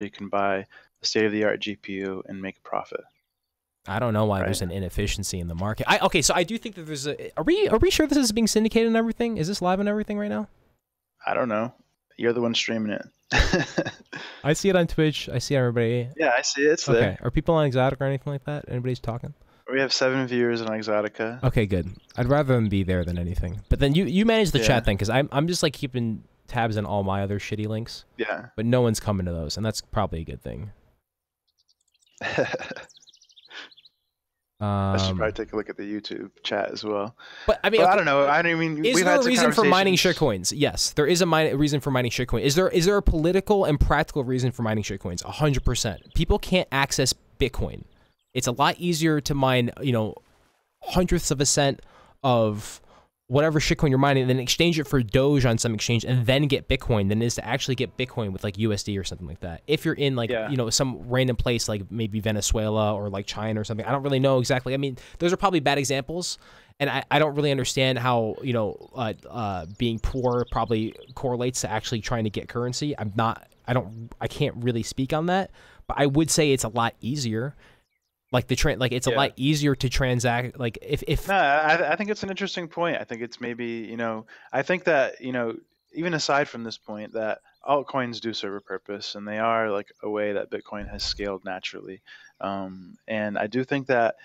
you can buy a state of the art GPU and make a profit. I don't know why Right. there's an inefficiency in the market. I okay, so I do think that there's a. Are we are we sure this is being syndicated and everything? Is this live and everything right now? I don't know. You're the one streaming it. I see it on Twitch. I see everybody. yeah, I see it. It's Okay, there. are people on Exotic or anything like that? Anybody's talking? We have seven viewers on Exotica. Okay, good. I'd rather them be there than anything. But then you you manage the Yeah. chat thing because I'm I'm just like keeping tabs on all my other shitty links, Yeah. but no one's coming to those, and that's probably a good thing. I should Um, probably take a look at the YouTube chat as well. but I mean, But I don't know. I don't mean. Is there a reason for mining shitcoins? Yes, there is a reason for mining shitcoins. Is there is there a political and practical reason for mining shitcoins? A hundred percent. People can't access Bitcoin. It's a lot easier to mine, you know, hundredths of a cent of whatever shitcoin you're mining, and then exchange it for Doge on some exchange, and then get Bitcoin than it is to actually get Bitcoin with like USD or something like that. If you're in like Yeah. you know some random place like maybe Venezuela or like China or something, I don't really know exactly. I mean, those are probably bad examples, and I, I don't really understand how you know uh, uh, being poor probably correlates to actually trying to get currency. I'm not. I don't. I can't really speak on that, but I would say it's a lot easier. Like the tra- like it's a lot easier to transact. Like if if No, I, I think it's an interesting point. I think it's maybe you know. I think that you know, even aside from this point, that altcoins do serve a purpose, and they are like a way that Bitcoin has scaled naturally. Um, and I do think that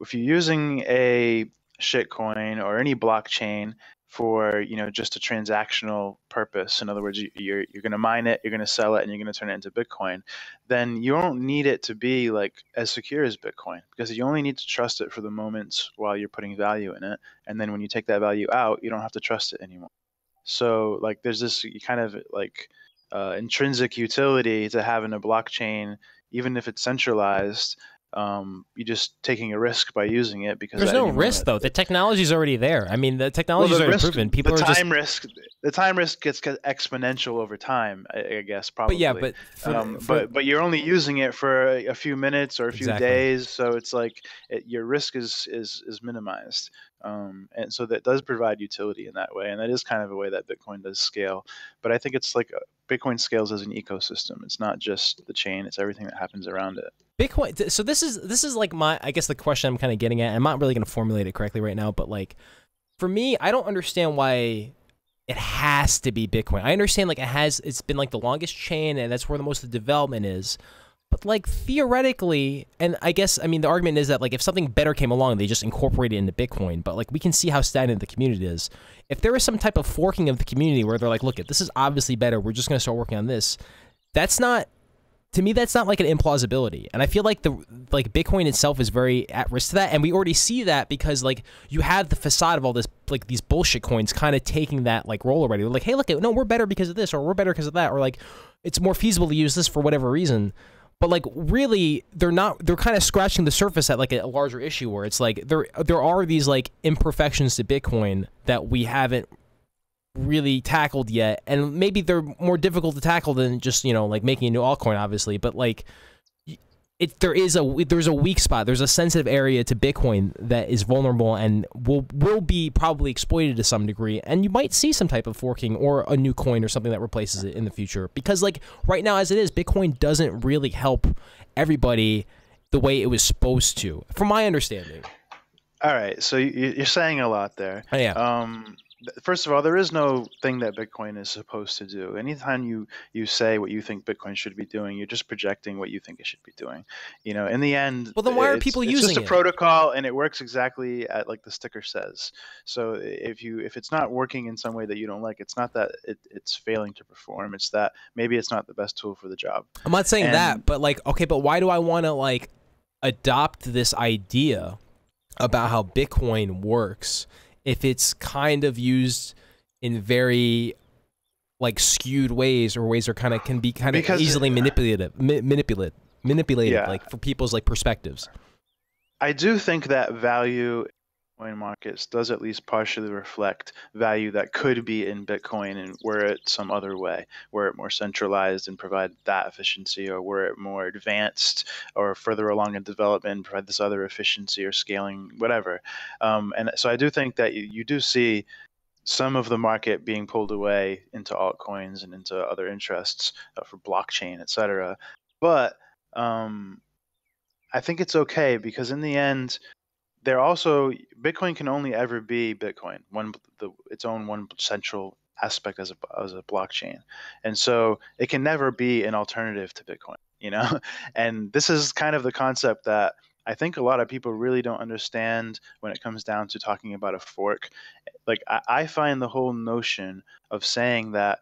if you're using a shitcoin or any blockchain for you know just a transactional purpose. In other words you, you're you're going to mine it you're going to sell it and you're going to turn it into bitcoin. Then you don't need it to be like as secure as bitcoin because you only need to trust it for the moments while you're putting value in it. And then when you take that value out you don't have to trust it anymore. So like there's this kind of like uh, intrinsic utility to having a blockchain even if it's centralized um, you're just taking a risk by using it because there's no risk though, the technology's already there. I mean, the well, technology's the already risk, proven. People the are just time risk, the time risk gets exponential over time. I, I guess probably. But yeah, but for, um, for- but but you're only using it for a, a few minutes or a few Exactly. days, so it's like it, your risk is is is minimized, um, and so that does provide utility in that way, and that is kind of a way that Bitcoin does scale. But I think it's like uh, Bitcoin scales as an ecosystem. It's not just the chain; it's everything that happens around it. Bitcoin. So this is this is like my I guess the question I'm kind of getting at. I'm not really going to formulate it correctly right now, but like for me, I don't understand why it has to be Bitcoin. I understand like it has it's been like the longest chain and that's where the most of the development is. But like theoretically, and I guess I mean the argument is that like if something better came along, they just incorporate it into Bitcoin. But like we can see how stagnant the community is. If there is some type of forking of the community where they're like, look, this is obviously better. We're just going to start working on this. That's not to me that's not like an implausibility. And i feel like the like bitcoin itself is very at risk to that. And we already see that because like you have the facade of all this like these bullshit coins kind of taking that like role already. They're like hey look no we're better because of this or we're better because of that or like it's more feasible to use this for whatever reason. But like really they're not they're kind of scratching the surface at like a larger issue where it's like there there are these like imperfections to bitcoin that we haven't really tackled yet and maybe they're more difficult to tackle than just you know like making a new altcoin obviously but like it there is a there's a weak spot. There's a sensitive area to bitcoin that is vulnerable and will will be probably exploited to some degree and you might see some type of forking or a new coin or something that replaces it in the future. Because like right now as it is bitcoin doesn't really help everybody the way it was supposed to from my understanding. All right, so you, you're saying a lot there. oh, yeah. Um, first of all, there is no thing that Bitcoin is supposed to do. Anytime you you say what you think Bitcoin should be doing, you're just projecting what you think it should be doing. You know, in the end, Well, then why are people it's using just a it? protocol, and it works exactly at like the sticker says. So if you if it's not working in some way that you don't like, it's not that it, it's failing to perform. It's that maybe it's not the best tool for the job. I'm not saying And- that, but like, okay, but why do I want to like adopt this idea about how Bitcoin works if it's kind of used in very like skewed ways or ways that kind of can be kind of Because- easily uh, manipulative, ma- manipulate, manipulated, Yeah. like for people's like perspectives. I do think that value coin markets does at least partially reflect value that could be in Bitcoin and were it some other way, were it more centralized and provide that efficiency, or were it more advanced or further along in development and provide this other efficiency or scaling, whatever. Um, and so I do think that you, you do see some of the market being pulled away into altcoins and into other interests uh, for blockchain, et cetera. But um, I think it's okay because in the end, they're also Bitcoin can only ever be Bitcoin, one the, its own one central aspect as a as a blockchain, and so it can never be an alternative to Bitcoin. You know, and this is kind of the concept that I think a lot of people really don't understand when it comes down to talking about a fork. Like I, I find the whole notion of saying that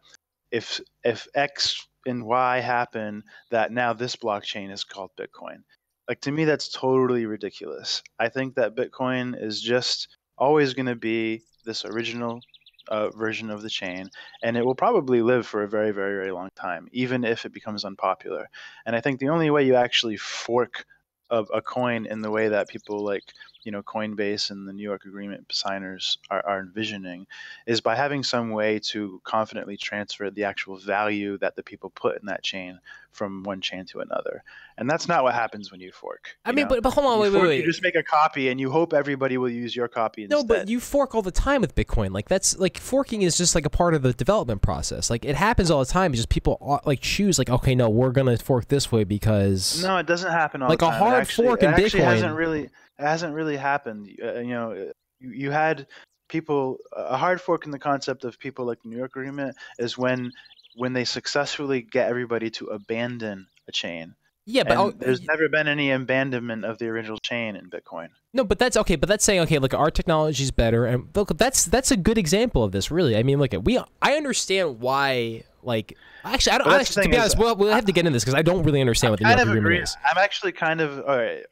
if if X and Y happen, that now this blockchain is called Bitcoin. Like to me, that's totally ridiculous. I think that Bitcoin is just always going to be this original uh, version of the chain, and it will probably live for a very, very, very long time, even if it becomes unpopular. And I think the only way you actually fork a coin in the way that people like you know Coinbase and the New York Agreement signers are, are envisioning is by having some way to confidently transfer the actual value that the people put in that chain from one chain to another. And that's not what happens when you fork. I mean, but, but hold on, you wait, fork, wait, wait. You just make a copy and you hope everybody will use your copy instead. No, but you fork all the time with Bitcoin. Like that's like forking is just like a part of the development process. Like it happens all the time. It's just people uh, like choose like okay, no, we're gonna fork this way because no, it doesn't happen all like the a hard actually, fork in it actually Bitcoin. hasn't really hasn't really happened. Uh, you know, you, you had people a hard fork in the concept of people like the New York Agreement is when when they successfully get everybody to abandon a chain. yeah, but oh, there's never been any abandonment of the original chain in Bitcoin. No, but that's okay. But that's saying okay. Look, our technology is better, and look, that's that's a good example of this. Really, I mean, look, we I understand why. Like, actually, I don't. But that's the Actually, to be honest, we'll, we'll have to get into this because I don't really understand what the New York Agreement agree. is. I'm actually kind of all right.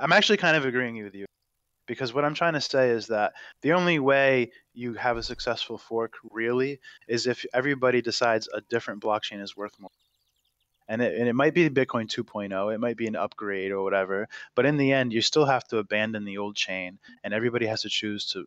I'm actually kind of agreeing with you because what I'm trying to say is that the only way you have a successful fork really is if everybody decides a different blockchain is worth more. And it, and it might be Bitcoin 2.0, it might be an upgrade or whatever, but in the end, you still have to abandon the old chain, and everybody has to choose to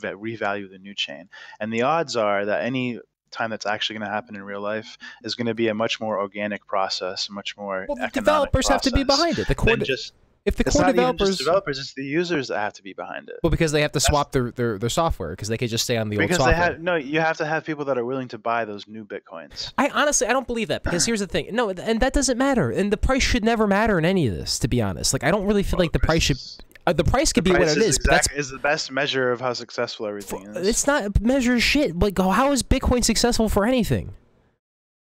revalue the new chain. And the odds are that any time that's actually going to happen in real life is going to be a much more organic process, much more Well, the developers have to be behind it. The core, just if the it's core developers, just developers; it's the users that have to be behind it. well, because they have to swap their, their, their software because they could just stay on the Because old they software. have no, you have to have people that are willing to buy those new bitcoins. I honestly I don't believe that because here's the thing. No, and that doesn't matter. And the price should never matter in any of this. To be honest, like I don't really feel like the price should. Uh, the price could be what Price it is, but that's is the best measure of how successful everything is. it's not measure shit. Like how is Bitcoin successful for anything?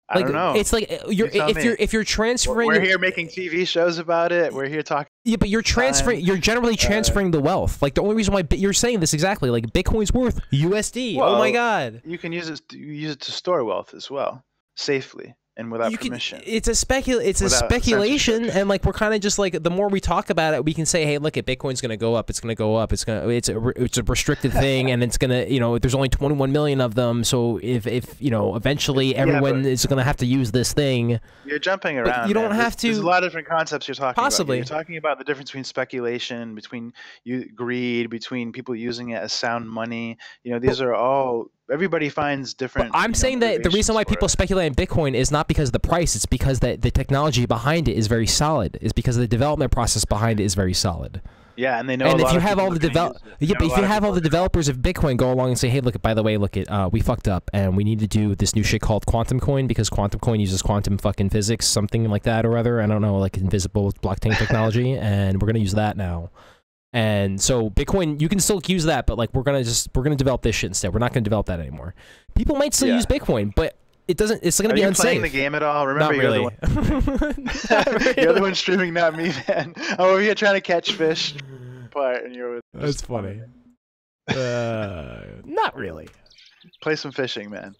I Like don't know. it's like uh, you're You if me. you're if you're transferring We're here making TV shows about it. We're here talking. yeah, but you're transferring you're generally uh, transferring the wealth. Like the only reason why you're saying this exactly like Bitcoin's worth USD. oh my god. You can use it. You use it to store wealth as well, safely and without you can, permission. it's a specul it's a speculation and like we're kind of just like the more we talk about it we can say hey look at bitcoin's going to go up it's going to go up it's going to it's a it's a restricted thing and it's going to you know there's only 21 million of them so if if you know eventually everyone but- is going to have to use this thing You're jumping But around. you don't man. have There's- There's to- a lot of different concepts you're talking Possibly. about. You're talking about the difference between speculation, between you, greed, between people using it as sound money. You know, these are all. Everybody finds but different. i'm you know, saying that the reason why people it. speculate in bitcoin is not because of the price it's because that the technology behind it is very solid it's because the development process behind it is very solid Yeah, and they know. and if you have all the develop, yeah, but if you have all the developers of Bitcoin go along and say, hey, look, by the way, look at, uh, we fucked up and we need to do this new shit called quantum coin because quantum coin uses quantum fucking physics, something like that or other. I don't know, like invisible blockchain technology, and we're gonna use that now. And so Bitcoin, you can still use that, but like we're gonna just we're gonna develop this shit instead. We're not gonna develop that anymore. People might still Yeah. use Bitcoin, but it doesn't. It's gonna Are be you unsafe. playing the game at all? Remember, not you're really. the one. Not the really. one streaming, not me, man. I'm over here trying to catch fish. Part and you're with. That's funny. Uh, not really. Play some fishing, man.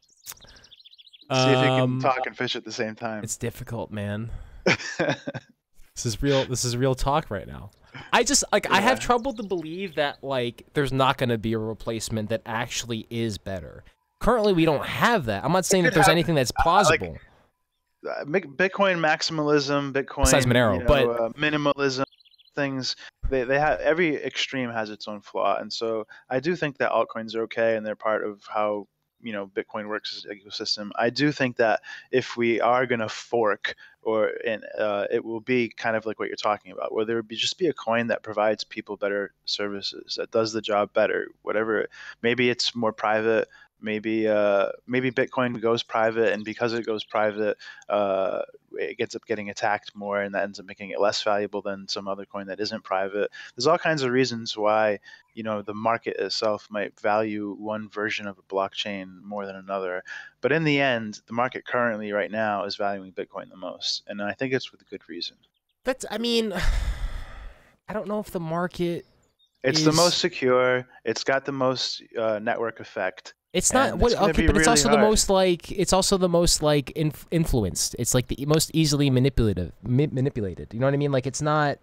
See if you can Um, talk and fish at the same time. It's difficult, man. This is real. This is real talk right now. I just like I have trouble to believe that like there's not going to be a replacement that actually is better. Currently, we don't have that. I'm not saying that there's have- anything that's plausible. Uh, Mic- Bitcoin maximalism, Bitcoin Besides Monero, you know, but- uh, minimalism, things they they have every extreme has its own flaw, and so I do think that altcoins are okay and they're part of how you know Bitcoin works as an ecosystem. I do think that if we are going to fork, or and uh, it will be kind of like what you're talking about, where there would be just be a coin that provides people better services, that does the job better, whatever. Maybe it's more private. Maybe uh, maybe Bitcoin goes private, and because it goes private, uh, it gets up getting attacked more, and that ends up making it less valuable than some other coin that isn't private. There's all kinds of reasons why you know the market itself might value one version of a blockchain more than another. But in the end the market currently right now is valuing bitcoin the most and i think it's with a good reason. That's i mean i don't know if the market it's is... the most secure. It's got the most uh, network effect it's not what okay, but it's also hard. the most like it's also the most like inf- influenced. It's like the most easily manipulative, ma- manipulated. You know what I mean? Like it's not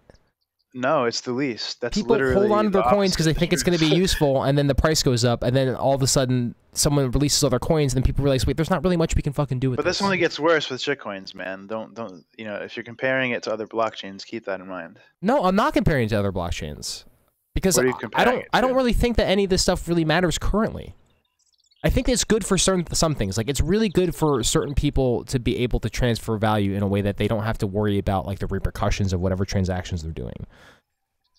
no, it's the least. That's literally, people hold on to their coins because they think it's going to be useful, and then the price goes up, and then all of a sudden someone releases all their coins, and then people realize, wait, there's not really much we can fucking do with. But this, this only gets worse with shitcoins, man. Don't don't you know? If you're comparing it to other blockchains, keep that in mind. No, I'm not comparing it to other blockchains because I don't I don't really think that any of this stuff really matters currently. I think it's good for certain some things. Like it's really good for certain people to be able to transfer value in a way that they don't have to worry about like the repercussions of whatever transactions they're doing.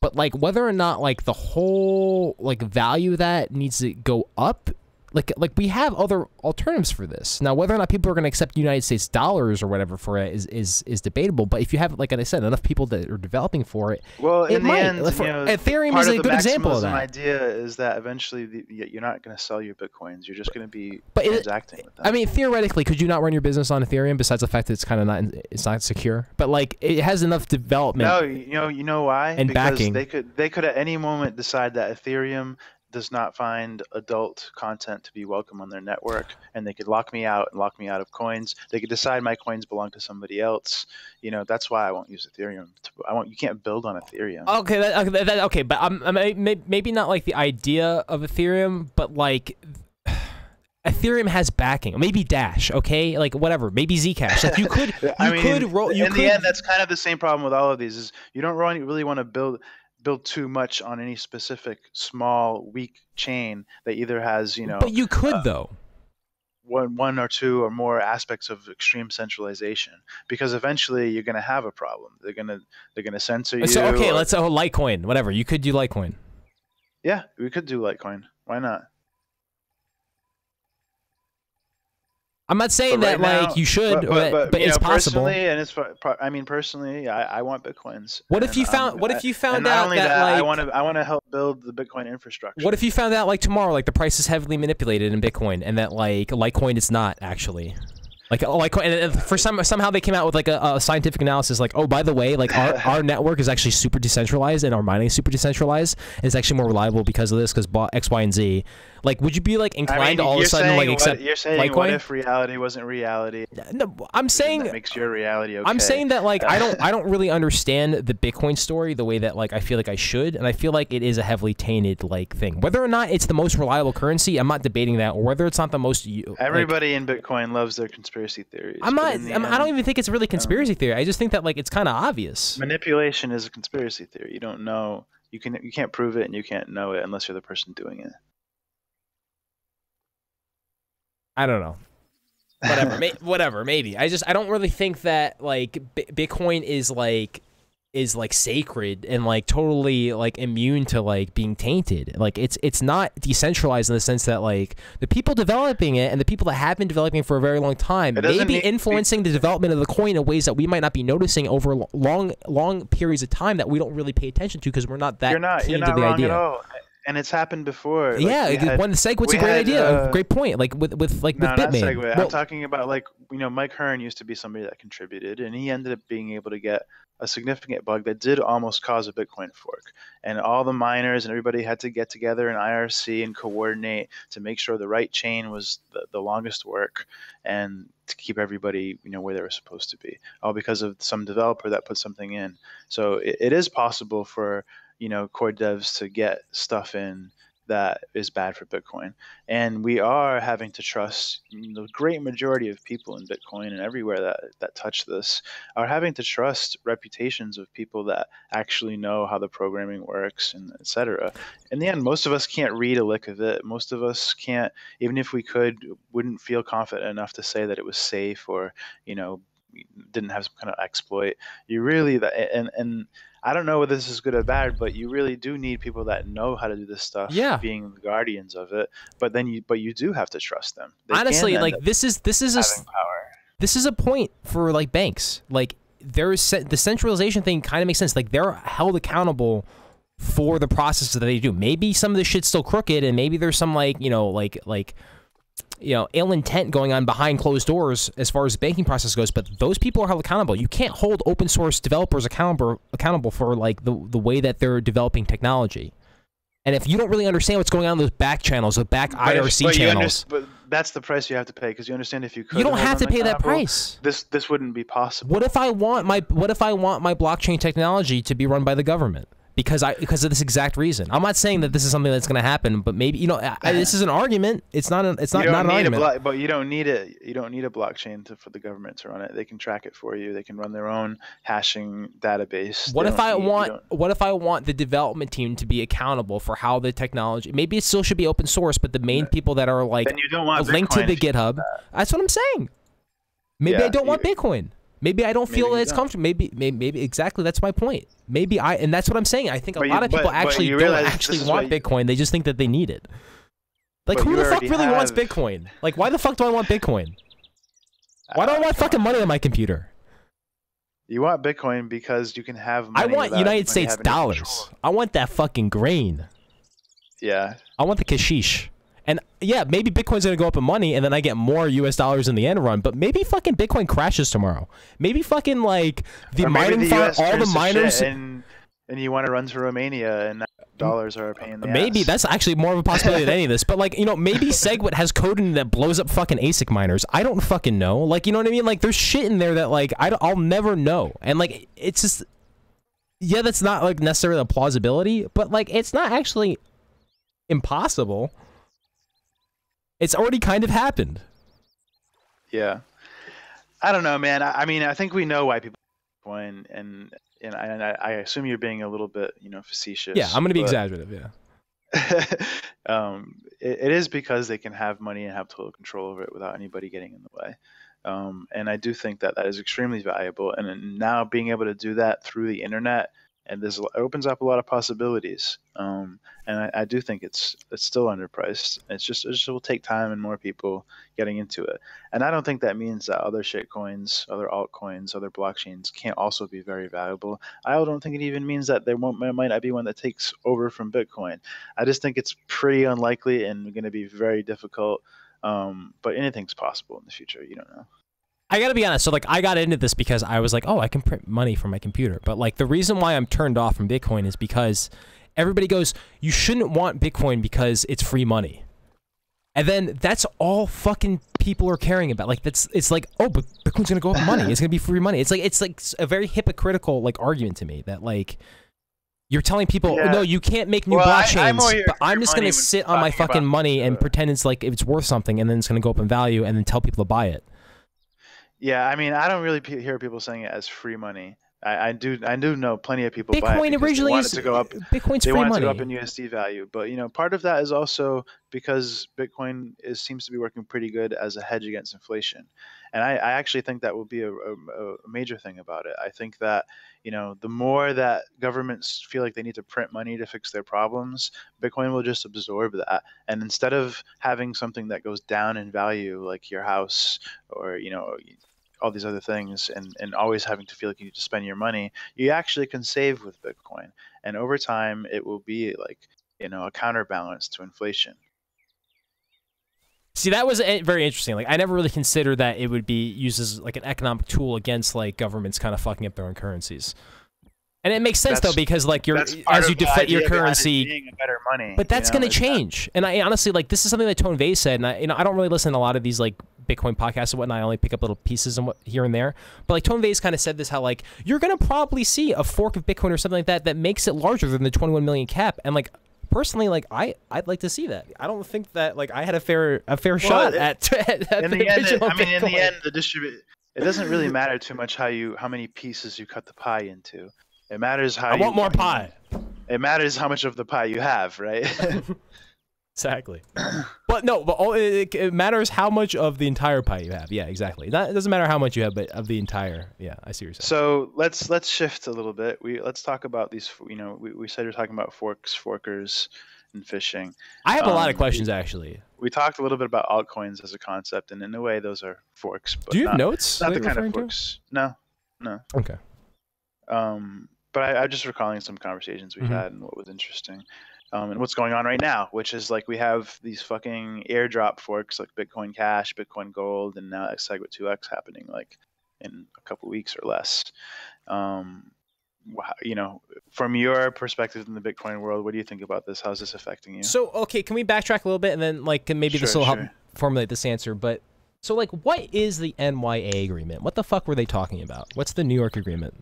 But like whether or not like the whole like value that needs to go up like like we have other alternatives for this. Now, whether or not people are going to accept United States dollars or whatever for it is is is debatable. But if you have, like I said, enough people that are developing for it, well, it in might. the end, for, you know, Ethereum is a good example of that. idea is that eventually the, you're not going to sell your bitcoins. You're just going to be but transacting it, with them. I mean, theoretically, could you not run your business on Ethereum? Besides the fact that it's kind of not it's not secure, but like it has enough development. No, you know, you know why? And because backing. they could they could at any moment decide that Ethereum does not find adult content to be welcome on their network and they could lock me out and lock me out of coins they could decide my coins belong to somebody else you know that's why i won't use ethereum i won't you can't build on ethereum okay that, okay, that, okay but I'm, I'm, maybe not like the idea of ethereum but like Ethereum has backing, maybe Dash, okay, like whatever, maybe Zcash. Like you could, you I mean, could roll. You in could, the end, that's kind of the same problem with all of these. Is you don't really, really want to build build too much on any specific small weak chain that either has you know but you could uh, though. one one or two or more aspects of extreme centralization because eventually you're going to have a problem. They're going to they're going to censor you so okay or, let's oh litecoin whatever. You could do litecoin. Yeah we could do litecoin. Why not I'm not saying But that right like you should, but, but, you it's know, possible. And it's I mean personally, I, I want bitcoins. What if you found? um, What if you found out that, I like? want to I want to help build the Bitcoin infrastructure. What if you found out like tomorrow, like the price is heavily manipulated in Bitcoin, and that like Litecoin is not actually. Like, oh, like, and for some somehow they came out with like a, a scientific analysis, like, oh, by the way, like our, our network is actually super decentralized and our mining is super decentralized. And it's actually more reliable because of this, because X, Y, and Z. Like, would you be like inclined I mean, to all of a sudden like accept what, you're saying Litecoin? what if reality wasn't reality? No, I'm saying that makes your reality okay. I'm saying that like I don't I don't really understand the Bitcoin story the way that like I feel like I should, and I feel like it is a heavily tainted like thing. Whether or not it's the most reliable currency, I'm not debating that, or whether it's not the most. Like, everybody in Bitcoin loves their conspiracy theories. I'm not. the I'm, I don't even think it's really conspiracy theory. I just think that like it's kind of obvious. manipulation is a conspiracy theory. You don't know. You can you can't prove it and you can't know it unless you're the person doing it. I don't know. Whatever, may, whatever, maybe. I just I don't really think that like B- Bitcoin is like is like sacred and like totally like immune to like being tainted. Like it's it's not decentralized in the sense that like the people developing it and the people that have been developing it for a very long time may be influencing the development of the coin in ways that we might not be noticing over long long periods of time that we don't really pay attention to because we're not that you're not keen you're to not the wrong idea. at all. And it's happened before. Like, yeah, we had- one a great had, idea, a uh, great point. Like with with like no, with not Bitmain. segue. Well, I'm talking about like you know Mike Hearn used to be somebody that contributed, and he ended up being able to get a significant bug that did almost cause a Bitcoin fork. And all the miners and everybody had to get together in IRC and coordinate to make sure the right chain was the, the longest work and to keep everybody you know where they were supposed to be. All because of some developer that put something in. So it, it is possible for you know core devs to get stuff in that is bad for Bitcoin. And we are having to trust the great majority of people in Bitcoin and everywhere that, that touch this are having to trust reputations of people that actually know how the programming works and et cetera. In the end, most of us can't read a lick of it. Most of us can't, even if we could, wouldn't feel confident enough to say that it was safe or, you know, didn't have some kind of exploit. You really that and and I don't know whether this is good or bad, but you really do need people that know how to do this stuff. Yeah. being the guardians of it. But then you but you do have to trust them. They Honestly, like this is this is a power. this is a point for like banks. Like there's ce- the centralization thing kind of makes sense. Like they're held accountable for the processes that they do. Maybe some of this shit's still crooked, and maybe there's some like you know like like you know ill intent going on behind closed doors as far as the banking process goes. But those people are held accountable. You can't hold open source developers accountable accountable for like the the way that they're developing technology. And if you don't really understand what's going on in those back channels, the back But if- IRC but you under- channels, but that's the price you have to pay because you understand if you could you don't have to pay that price. This this wouldn't be possible. What if I want my what if I want my blockchain technology to be run by the government? Because I because of this exact reason. I'm not saying that this is something that's going to happen, but maybe you know I, I- this is an argument. It's not an, it's not not an argument. blo- but you don't need it. You don't need a blockchain to, for the government to run it. They can track it for you. They can run their own hashing database. what They if I need- want what if I want the development team to be accountable for how the technology? Maybe it still should be open source, but the main people that are like Then you don't want linked to the if you do GitHub. That's what I'm saying. Maybe Yeah, I don't want you- Bitcoin. Maybe I don't feel Maybe that you it's don't. comfortable. Maybe, maybe, maybe exactly that's my point. Maybe I, and that's what I'm saying. I think a But you- lot of people but- but actually you don't actually want you- Bitcoin. They just think that they need it. Like, who the fuck really wants Bitcoin? Like, why the fuck do I want Bitcoin? Why do I want fucking money on my computer? You want Bitcoin because you can have. I want United States dollars. I want that fucking grain. Yeah, I want the kashish. And yeah, maybe Bitcoin's gonna go up in money, and then I get more U.S. dollars in the end run. But maybe fucking Bitcoin crashes tomorrow. Maybe fucking like the mining the farm, all the turns to shit miners. and and you want to run to Romania and dollars are a pain in the Maybe ass. that's actually more of a possibility than any of this. But like, you know, maybe SegWit has code in that blows up fucking ASIC miners. I don't fucking know. Like, you know what I mean? Like, there's shit in there that like I don't, I'll never know. And like, it's just yeah, that's not like necessarily a plausibility, but like, it's not actually impossible. It's already kind of happened. Yeah, I don't know, man. I, I mean, I think we know why people Bitcoin, and and I, and I assume you're being a little bit, you know, facetious. Yeah, I'm gonna be but- exaggerative. Yeah. um, it, it is because they can have money and have total control over it without anybody getting in the way. Um, and I do think that that is extremely valuable. And now being able to do that through the internet and this opens up a lot of possibilities. Um, and I, I do think it's it's still underpriced. It's just it just will take time and more people getting into it. And I don't think that means that other shit coins, other altcoins, other blockchains can't also be very valuable. I don't think it even means that there won't there might not be one that takes over from Bitcoin. I just think it's pretty unlikely and going to be very difficult. Um, but anything's possible in the future. You don't know. I gotta be honest. So like, I got into this because I was like, oh, I can print money from my computer. But like, the reason why I'm turned off from Bitcoin is because everybody goes, you shouldn't want Bitcoin because it's free money. And then that's all fucking people are caring about. Like that's it's like, oh, but Bitcoin's gonna go up in money. It's gonna be free money. It's like it's like a very hypocritical like argument to me that like you're telling people, oh, Yeah. no, you can't make new Well, blockchains, I'm more but I'm just gonna sit on my fucking money and pretend it's like it's worth something, and then it's gonna go up in value, and then tell people to buy it. Yeah, I mean, I don't really pe- hear people saying it as free money. I, I do, I do know plenty of people Bitcoin they originally want is to go up. Bitcoin's They free want it money. to go up in USD value, but you know, part of that is also because Bitcoin is seems to be working pretty good as a hedge against inflation, and I, I actually think that will be a, a, a major thing about it. I think that you know, the more that governments feel like they need to print money to fix their problems, Bitcoin will just absorb that. And instead of having something that goes down in value, like your house or you know all these other things and, and always having to feel like you need to spend your money, you actually can save with Bitcoin. And over time, it will be like, you know, a counterbalance to inflation. See, that was eh, very interesting. Like, I never really considered that it would be used as like an economic tool against like governments kind of fucking up their own currencies. And it makes sense That's- though because like you're as you deflate your idea behind it currency, better money. but that's you know, going to change. And I honestly like this is something that Tone Vays said, and I you know I don't really listen to a lot of these like Bitcoin podcasts and whatnot. I only pick up little pieces and what here and there. But like Tone Vays kind of said this how like you're going to probably see a fork of Bitcoin or something like that that makes it larger than the 21 million cap. And like personally, like I I'd like to see that. I don't think that like I had a fair a fair shot it- at, at, at in the, the end, it- I mean, in the end, the distribute. It doesn't really matter too much how you how many pieces you cut the pie into. It matters how I you, want more pie. It matters how much of the pie you have, right? Exactly. but no, but all, it, it, matters how much of the entire pie you have. Yeah, exactly. Not, it doesn't matter how much you have, but of the entire. Yeah, I see what you're saying. So let's let's shift a little bit. We let's talk about these. You know, we, we said we're talking about forks, forkers, and fishing. I have um, a lot of um, questions we, actually. We talked a little bit about altcoins as a concept, and in a way, those are forks. Do you not, have notes? Not the kind of forks. To? No, no. Okay. Um, but I, am just recalling some conversations we've mm-hmm. had and what was interesting um, and what's going on right now, which is like we have these fucking airdrop forks like Bitcoin Cash, Bitcoin Gold, and now SegWit 2x happening like in a couple weeks or less. Um, you know, from your perspective in the Bitcoin world, what do you think about this? How's this affecting you? So, okay, can we backtrack a little bit and then like maybe sure, this will sure. help formulate this answer? But so, like, what is the NYA agreement? What the fuck were they talking about? What's the New York agreement?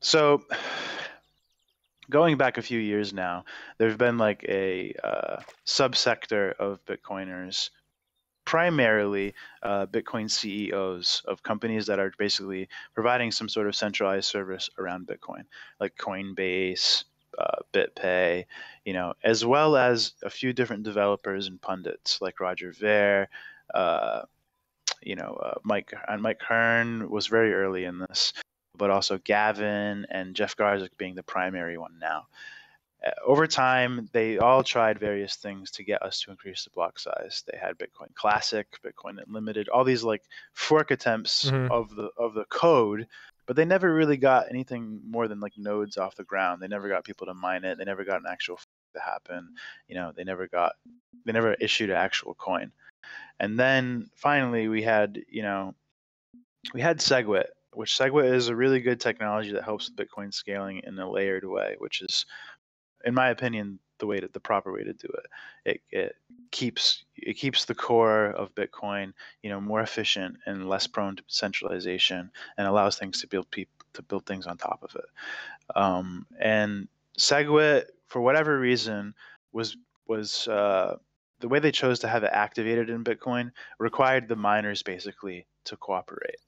So, going back a few years now, there's been like a uh, subsector of Bitcoiners, primarily uh, Bitcoin CEOs of companies that are basically providing some sort of centralized service around Bitcoin, like Coinbase, uh, BitPay, you know, as well as a few different developers and pundits like Roger Ver. Uh, you know, uh, Mike and Mike Hearn was very early in this but also Gavin and Jeff Garzik being the primary one now. Uh, over time, they all tried various things to get us to increase the block size. They had Bitcoin Classic, Bitcoin Unlimited, all these like fork attempts mm-hmm. of the of the code, but they never really got anything more than like nodes off the ground. They never got people to mine it. They never got an actual to happen. You know, they never got they never issued an actual coin. And then finally, we had you know we had SegWit, which SegWit is a really good technology that helps with Bitcoin scaling in a layered way, which is, in my opinion, the way to the proper way to do it. It it keeps it keeps the core of Bitcoin, you know, more efficient and less prone to centralization, and allows things to build people to build things on top of it. Um, and SegWit, for whatever reason, was was uh, the way they chose to have it activated in Bitcoin required the miners basically to cooperate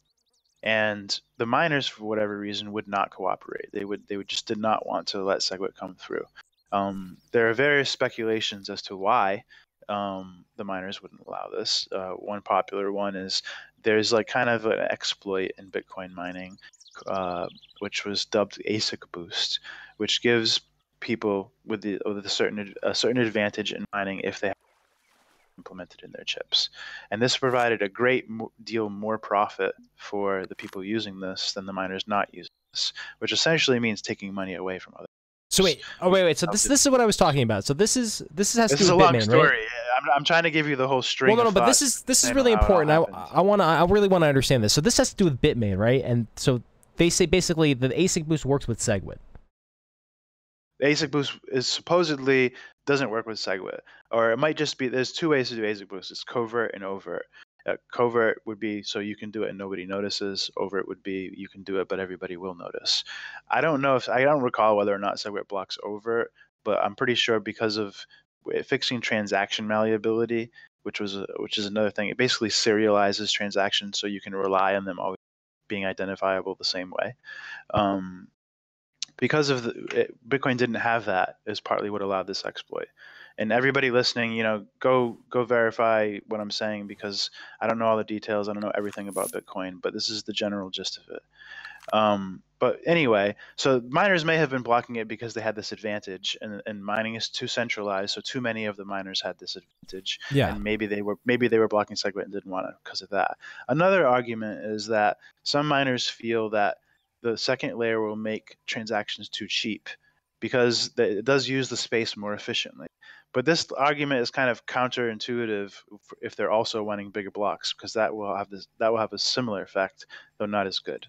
and the miners for whatever reason would not cooperate. They would they would just did not want to let segwit come through. Um, there are various speculations as to why um, the miners wouldn't allow this. Uh, one popular one is there's like kind of an exploit in bitcoin mining uh, which was dubbed asic boost which gives people with the with a certain a certain advantage in mining if they implemented in their chips. And this provided a great deal more profit for the people using this than the miners not using this, which essentially means taking money away from others. So wait, oh wait, wait. So this this is what I was talking about. So this is this has this to do with a long story. Right? I'm, I'm trying to give you the whole string. Well, no, no, but this is this is really important. I I want to I really want to understand this. So this has to do with Bitmain, right? And so they say basically the ASIC boost works with SegWit. ASIC boost is supposedly doesn't work with SegWit, or it might just be there's two ways to do ASIC boost. It's covert and overt. Uh, covert would be so you can do it and nobody notices. Overt would be you can do it but everybody will notice. I don't know if I don't recall whether or not SegWit blocks overt, but I'm pretty sure because of fixing transaction malleability, which was which is another thing. It basically serializes transactions so you can rely on them always being identifiable the same way. Um, because of the, it, Bitcoin didn't have that is partly what allowed this exploit. And everybody listening, you know, go go verify what I'm saying because I don't know all the details. I don't know everything about Bitcoin, but this is the general gist of it. Um, but anyway, so miners may have been blocking it because they had this advantage, and, and mining is too centralized, so too many of the miners had this advantage. Yeah. And maybe they were maybe they were blocking SegWit and didn't want it because of that. Another argument is that some miners feel that the second layer will make transactions too cheap because it does use the space more efficiently. But this argument is kind of counterintuitive if they're also wanting bigger blocks because that will have this that will have a similar effect, though not as good.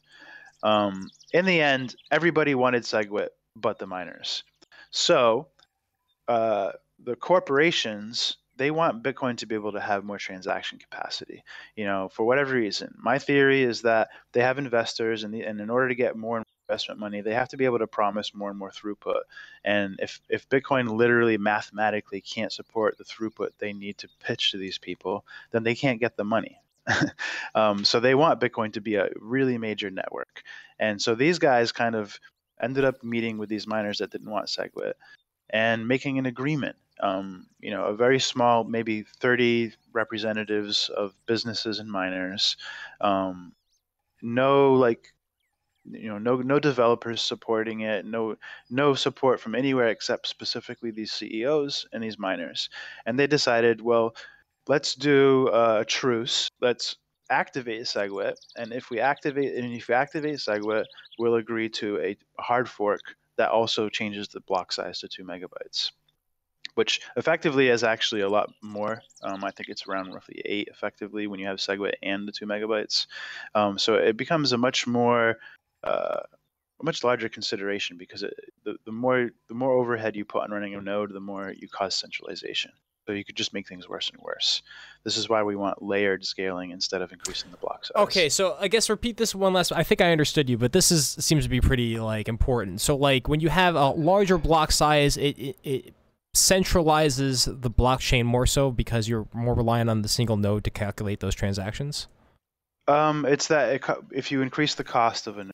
Um, in the end, everybody wanted SegWit but the miners. So uh, the corporations they want Bitcoin to be able to have more transaction capacity. You know, for whatever reason. My theory is that they have investors, and, the, and in order to get more investment money, they have to be able to promise more and more throughput. And if if Bitcoin literally mathematically can't support the throughput they need to pitch to these people, then they can't get the money. um, so they want Bitcoin to be a really major network. And so these guys kind of ended up meeting with these miners that didn't want SegWit and making an agreement um, you know, a very small, maybe 30 representatives of businesses and miners, um, no like you know no no developers supporting it no no support from anywhere except specifically these ceos and these miners. And they decided well let's do a truce. Let's activate segwit. And if we activate and if we activate segwit we'll agree to a hard fork that also changes the block size to two megabytes which effectively is actually a lot more. Um, I think it's around roughly eight effectively when you have SegWit and the two megabytes. Um, so it becomes a much more uh, a much larger consideration because it, the, the more the more overhead you put on running a node, the more you cause centralization. So you could just make things worse and worse. This is why we want layered scaling instead of increasing the block size. Okay, so I guess repeat this one last. I think I understood you, but this is seems to be pretty like important. So like when you have a larger block size, it, it, it centralizes the blockchain more so because you're more reliant on the single node to calculate those transactions? Um, it's that it, if you increase the cost of a node,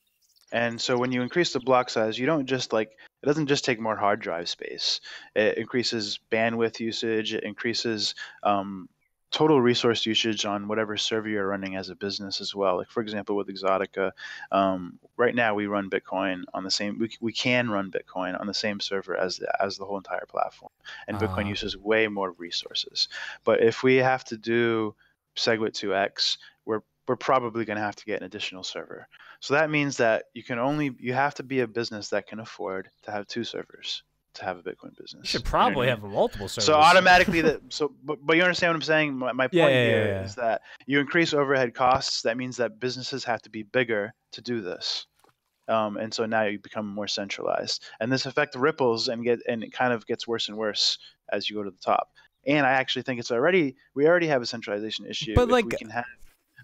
and so when you increase the block size, you don't just like it doesn't just take more hard drive space. It increases bandwidth usage. It increases um, total resource usage on whatever server you're running as a business as well. Like for example, with Exotica, um, right now we run Bitcoin on the same. We, we can run Bitcoin on the same server as the, as the whole entire platform, and. Bitcoin uses way more resources. But if we have to do SegWit 2x, we're we're probably going to have to get an additional server. So that means that you can only you have to be a business that can afford to have two servers to have a Bitcoin business. You should probably you know have multiple servers. So automatically that so but, but you understand what I'm saying? My, my point yeah, yeah, here yeah, is that you increase overhead costs. That means that businesses have to be bigger to do this. Um, and so now you become more centralized, and this effect ripples and get and it kind of gets worse and worse as you go to the top. And I actually think it's already we already have a centralization issue. But like we can have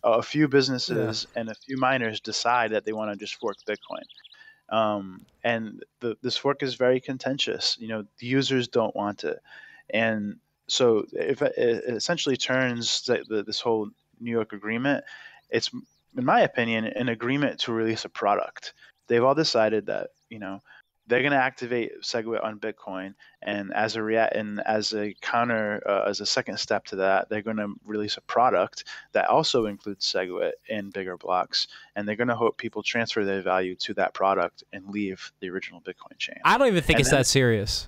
a few businesses and a few miners decide that they want to just fork Bitcoin. Um, and the, this fork is very contentious. You know, the users don't want it, and so if it essentially turns the, the, this whole New York agreement, it's in my opinion an agreement to release a product. They've all decided that you know they're going to activate SegWit on Bitcoin, and as a rea- and as a counter, uh, as a second step to that, they're going to release a product that also includes SegWit in bigger blocks, and they're going to hope people transfer their value to that product and leave the original Bitcoin chain. I don't even think and it's then, that serious.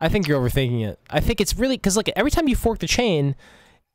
I think you're overthinking it. I think it's really because like every time you fork the chain,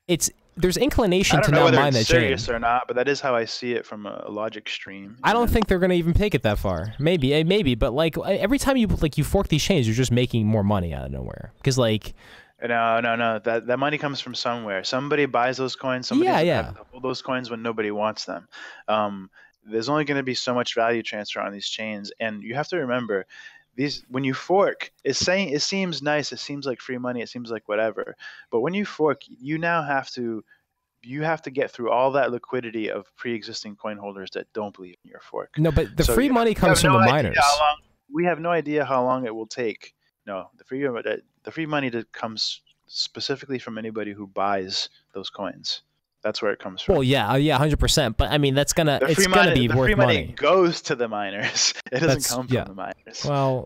it's there's inclination to not mind that serious or not, but that is how I see it from a logic stream. I don't think they're gonna even take it that far. Maybe, eh, maybe, but like every time you like you fork these chains, you're just making more money out of nowhere. Because like, no, no, no. That that money comes from somewhere. Somebody buys those coins. Somebody yeah, yeah. hold those coins when nobody wants them. Um, there's only going to be so much value transfer on these chains, and you have to remember these when you fork it's saying it seems nice it seems like free money it seems like whatever. But when you fork you now have to you have to get through all that liquidity of pre-existing coin holders that don't believe in your fork. No but the so free money comes from no the miners. long, we have no idea how long it will take. No the free the free money that comes specifically from anybody who buys those coins that's where it comes from. Well, yeah, uh, yeah, hundred percent. But I mean, that's gonna it's gonna be the worth free money. money. Goes to the miners. It doesn't that's, come from yeah. the miners. Well,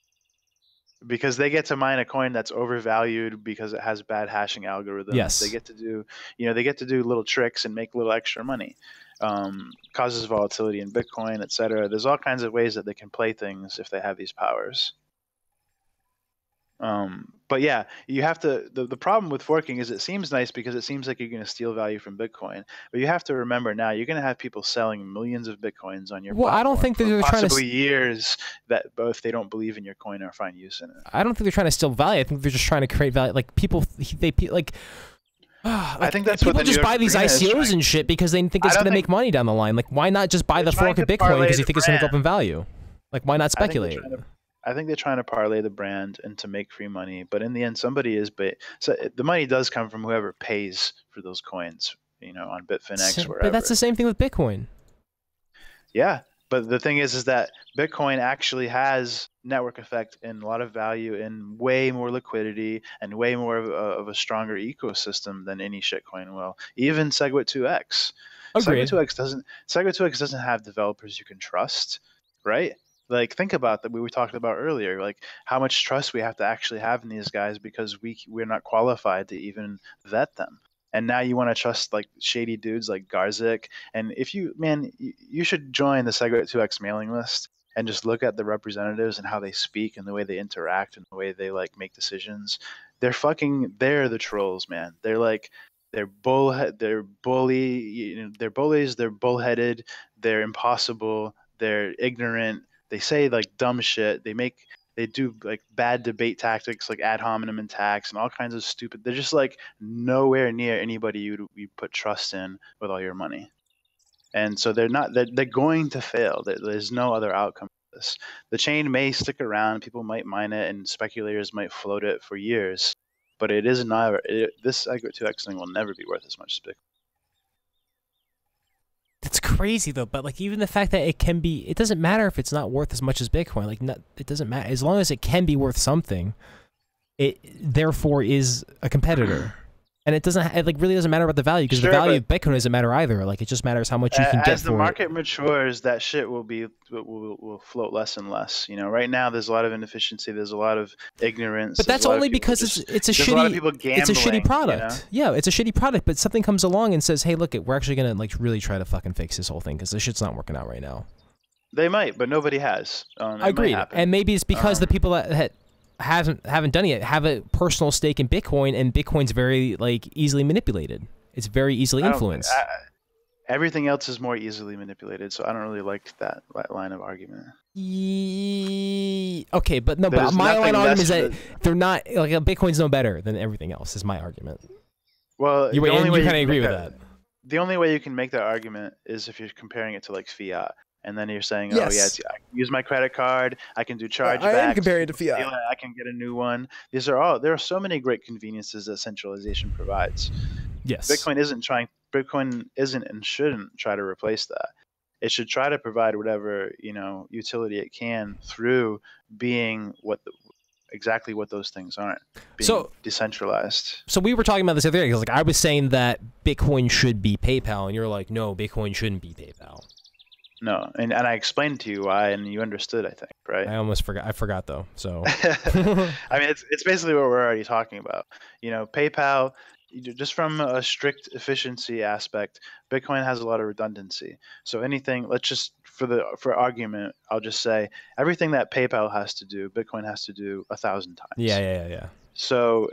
because they get to mine a coin that's overvalued because it has bad hashing algorithms. Yes, they get to do you know they get to do little tricks and make a little extra money. Um, causes volatility in Bitcoin, etc. There's all kinds of ways that they can play things if they have these powers. Um, but yeah, you have to. The, the problem with forking is it seems nice because it seems like you're going to steal value from Bitcoin. But you have to remember now you're going to have people selling millions of Bitcoins on your. Well, I don't think they're trying to years that both they don't believe in your coin or find use in it. I don't think they're trying to steal value. I think they're just trying to create value. Like people, they like. Like, I think that's people just buy these ICOs and shit because they think it's going to make money down the line. Like, why not just buy the fork of Bitcoin because you think it's going to go up in value? Like, why not speculate? I think they're trying to parlay the brand and to make free money, but in the end, somebody is. But so eh, the money does come from whoever pays for those coins. You know, on Bitfinex, wherever. But that's the same thing with Bitcoin. Yeah, but the thing is, is that Bitcoin actually has network effect and a lot of value and way more liquidity and way more of a, of a stronger ecosystem than any shitcoin will. Even Segwit 2x. Agreed. Segwit 2x doesn't. Segwit 2x doesn't have developers you can trust, right? Like think about that we were talking about earlier like how much trust we have to actually have in these guys because we we're not qualified to even vet them. And now you want to trust like shady dudes like Garzik. And if you man you should join the SegWit 2x mailing list and just look at the representatives and how they speak and the way they interact and the way they like make decisions. They're fucking they're the trolls man. They're like they're bull they're bully you know, they're bullies they're bullheaded they're impossible they're ignorant they say like dumb shit. They make they do like bad debate tactics like ad hominem attacks and all kinds of stupid. They're just like nowhere near anybody you you put trust in with all your money. And so they're not they're, they're going to fail. There's no other outcome this. The chain may stick around, people might mine it, and speculators might float it for years. But it is not. It, this SegWit 2x thing will never be worth as much as Bitcoin. Crazy though. But like even the fact that it can be, it doesn't matter if it's not worth as much as Bitcoin. Like not, it doesn't matter as long as it can be worth something. It therefore is a competitor. And it doesn't it like really doesn't matter about the value because sure, the value of Bitcoin doesn't matter either. Like it just matters how much you can as get. As the market it. matures, that shit will be will, will float less and less. You know, right now there's a lot of inefficiency. There's a lot of ignorance. But that's only because just, it's it's a shitty. A gambling, it's a shitty product. You know? Yeah, it's a shitty product. But something comes along and says, "Hey, look, it we're actually gonna like really try to fucking fix this whole thing because this shit's not working out right now." They might, but nobody has. Um, I agree, and maybe it's because um, the people that had haven't haven't done it yet have a personal stake in Bitcoin, and Bitcoin's very like easily manipulated. It's very easily influenced. I, everything else is more easily manipulated, so I don't really like that line of argument. okay, but no, There's but my line of argument is that they're not like uh, Bitcoin's no better than everything else. Is my argument. Well, you, the only you kind of agree with that. The only way you can make that argument is if you're comparing it to like fiat and then you're saying, yes. "Oh yeah, I use my credit card. I can do chargebacks. I am comparing to fiat. I can get a new one. These are all. There are so many great conveniences that centralization provides. Yes, Bitcoin isn't trying. Bitcoin isn't and shouldn't try to replace that. It should try to provide whatever you know utility it can through being what the, exactly what those things aren't. Being so decentralized. So we were talking about this other day. Like I was saying that Bitcoin should be PayPal, and you're like, no, Bitcoin shouldn't be PayPal. No, and, and I explained to you why, and you understood. I think, right? I almost forgot. I forgot though. So, I mean, it's it's basically what we're already talking about. You know, PayPal, just from a strict efficiency aspect, Bitcoin has a lot of redundancy. So anything, let's just for the for argument, I'll just say everything that PayPal has to do, Bitcoin has to do a thousand times. Yeah, yeah, yeah, yeah. So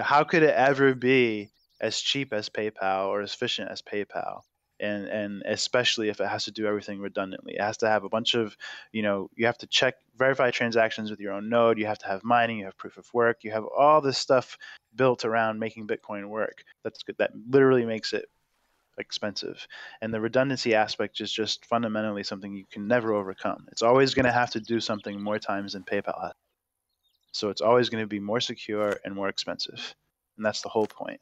how could it ever be as cheap as PayPal or as efficient as PayPal? And and especially if it has to do everything redundantly. It has to have a bunch of you know you have to check verify transactions with your own node you have to have mining you have proof of work you have all this stuff built around making bitcoin work. That's good. That literally makes it expensive. And the redundancy aspect is just fundamentally something you can never overcome. It's always going to have to do something more times than paypal has. So it's always going to be more secure and more expensive. And that's the whole point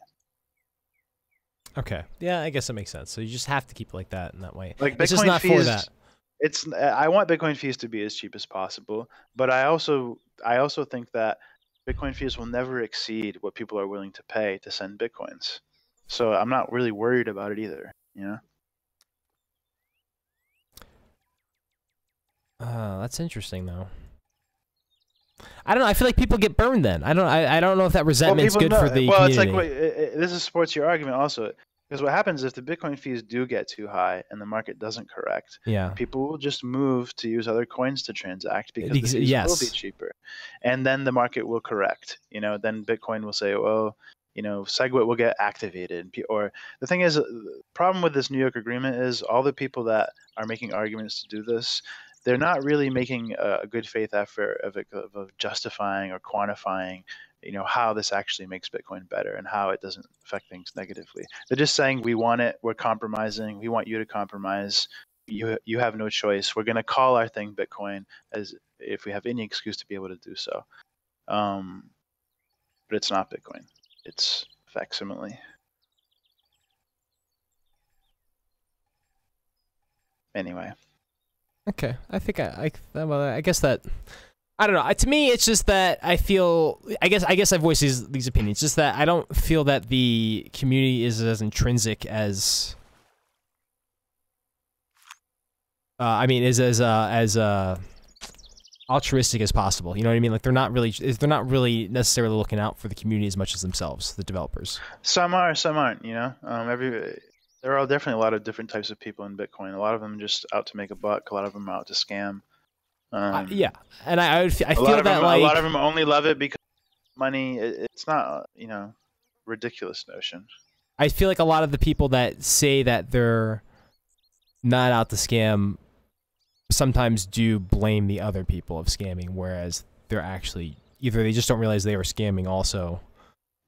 Okay. Yeah, I guess that makes sense. So you just have to keep it like that in that way. Like Bitcoin it's just not fees, for that. It's I want Bitcoin fees to be as cheap as possible, but I also I also think that Bitcoin fees will never exceed what people are willing to pay to send Bitcoins. So I'm not really worried about it either, you know? Uh, that's interesting though. I don't know. I feel like people get burned then. I don't. I, I don't know if that resentment's well, good know. for the well, community. it's like wait, it, it, this is supports your argument also. Because what happens if the Bitcoin fees do get too high and the market doesn't correct? Yeah. People will just move to use other coins to transact because the fees yes. will be cheaper, and then the market will correct. You know, then Bitcoin will say, "Well, you know, SegWit will get activated." Or the thing is, the uh, problem with this New York agreement is all the people that are making arguments to do this, they're not really making a, good faith effort of, of justifying or quantifying you know how this actually makes bitcoin better and how it doesn't affect things negatively. They're just saying we want it. We're compromising. We want you to compromise. You you have no choice. We're going to call our thing bitcoin as if we have any excuse to be able to do so. Um, but it's not bitcoin. It's facsimile. Anyway okay i think i i well i guess that I don't know. To me, it's just that I feel. I guess. I guess I voice these these opinions. Just that I don't feel that the community is as intrinsic as. Uh, I mean, is as uh, as uh, altruistic as possible. You know what I mean? Like they're not really they're not really necessarily looking out for the community as much as themselves, the developers. Some are, some aren't. You know, um, every there are definitely a lot of different types of people in Bitcoin. A lot of them just out to make a buck. A lot of them out to scam. Um, Uh, yeah, and I I, would, f- I a feel that them, like a lot of them only love it because money. It, it's not, you know, ridiculous notion. I feel like a lot of the people that say that they're not out to scam sometimes do blame the other people of scamming, whereas they're actually either they just don't realize they were scamming also.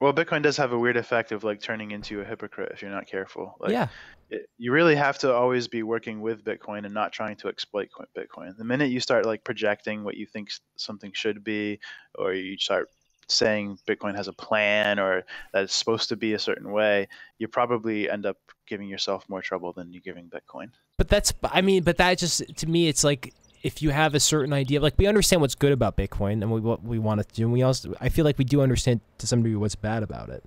Well, Bitcoin does have a weird effect of like turning into a hypocrite if you're not careful. Like, yeah, it, you really have to always be working with Bitcoin and not trying to exploit co- Bitcoin. The minute you start like projecting what you think something should be, or you start saying Bitcoin has a plan or that it's supposed to be a certain way, you probably end up giving yourself more trouble than you're giving Bitcoin. but that's I mean, but that just to me it's like if you have a certain idea, like we understand what's good about Bitcoin and we, what we want it to do, and we also I feel like we do understand to some degree what's bad about it.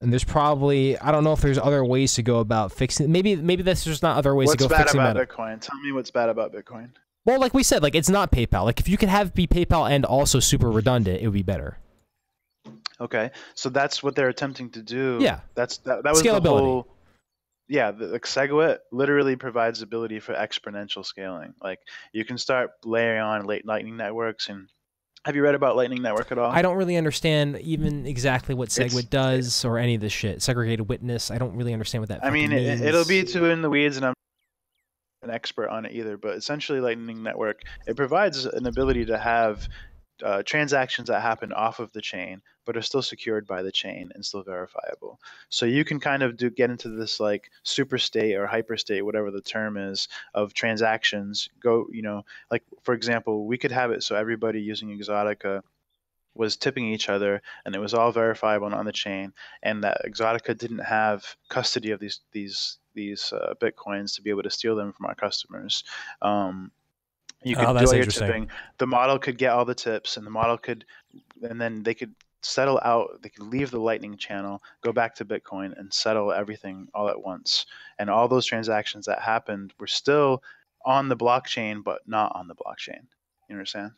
And there's probably I don't know if there's other ways to go about fixing. Maybe maybe there's just not other ways what's to go fixing What's bad about that. Bitcoin? Tell me what's bad about Bitcoin. Well, like we said, like it's not PayPal. Like if you could have be PayPal and also super redundant, it would be better. Okay, so that's what they're attempting to do. Yeah. that's that. That was the Scalability. whole. Yeah, the, the SegWit literally provides ability for exponential scaling. Like you can start layering on late Lightning networks. And have you read about Lightning Network at all? I don't really understand even exactly what It's- SegWit does or any of this shit. Segregated witness. I don't really understand what that. I mean, means. it'll be too in the weeds, and I'm an expert on it either. But essentially, Lightning Network it provides an ability to have uh, transactions that happen off of the chain, but are still secured by the chain and still verifiable. So you can kind of do get into this like super state or hyper state, whatever the term is, of transactions. Go, you know, like for example, we could have it so everybody using Exotica was tipping each other and it was all verifiable and on the chain and that Exotica didn't have custody of these these these uh, bitcoins to be able to steal them from our customers. Um, you could Oh, do all your tipping. The model could get all the tips, and the model could, and then they could settle out. They could leave the Lightning channel, go back to Bitcoin, and settle everything all at once. And all those transactions that happened were still on the blockchain, but not on the blockchain. You understand?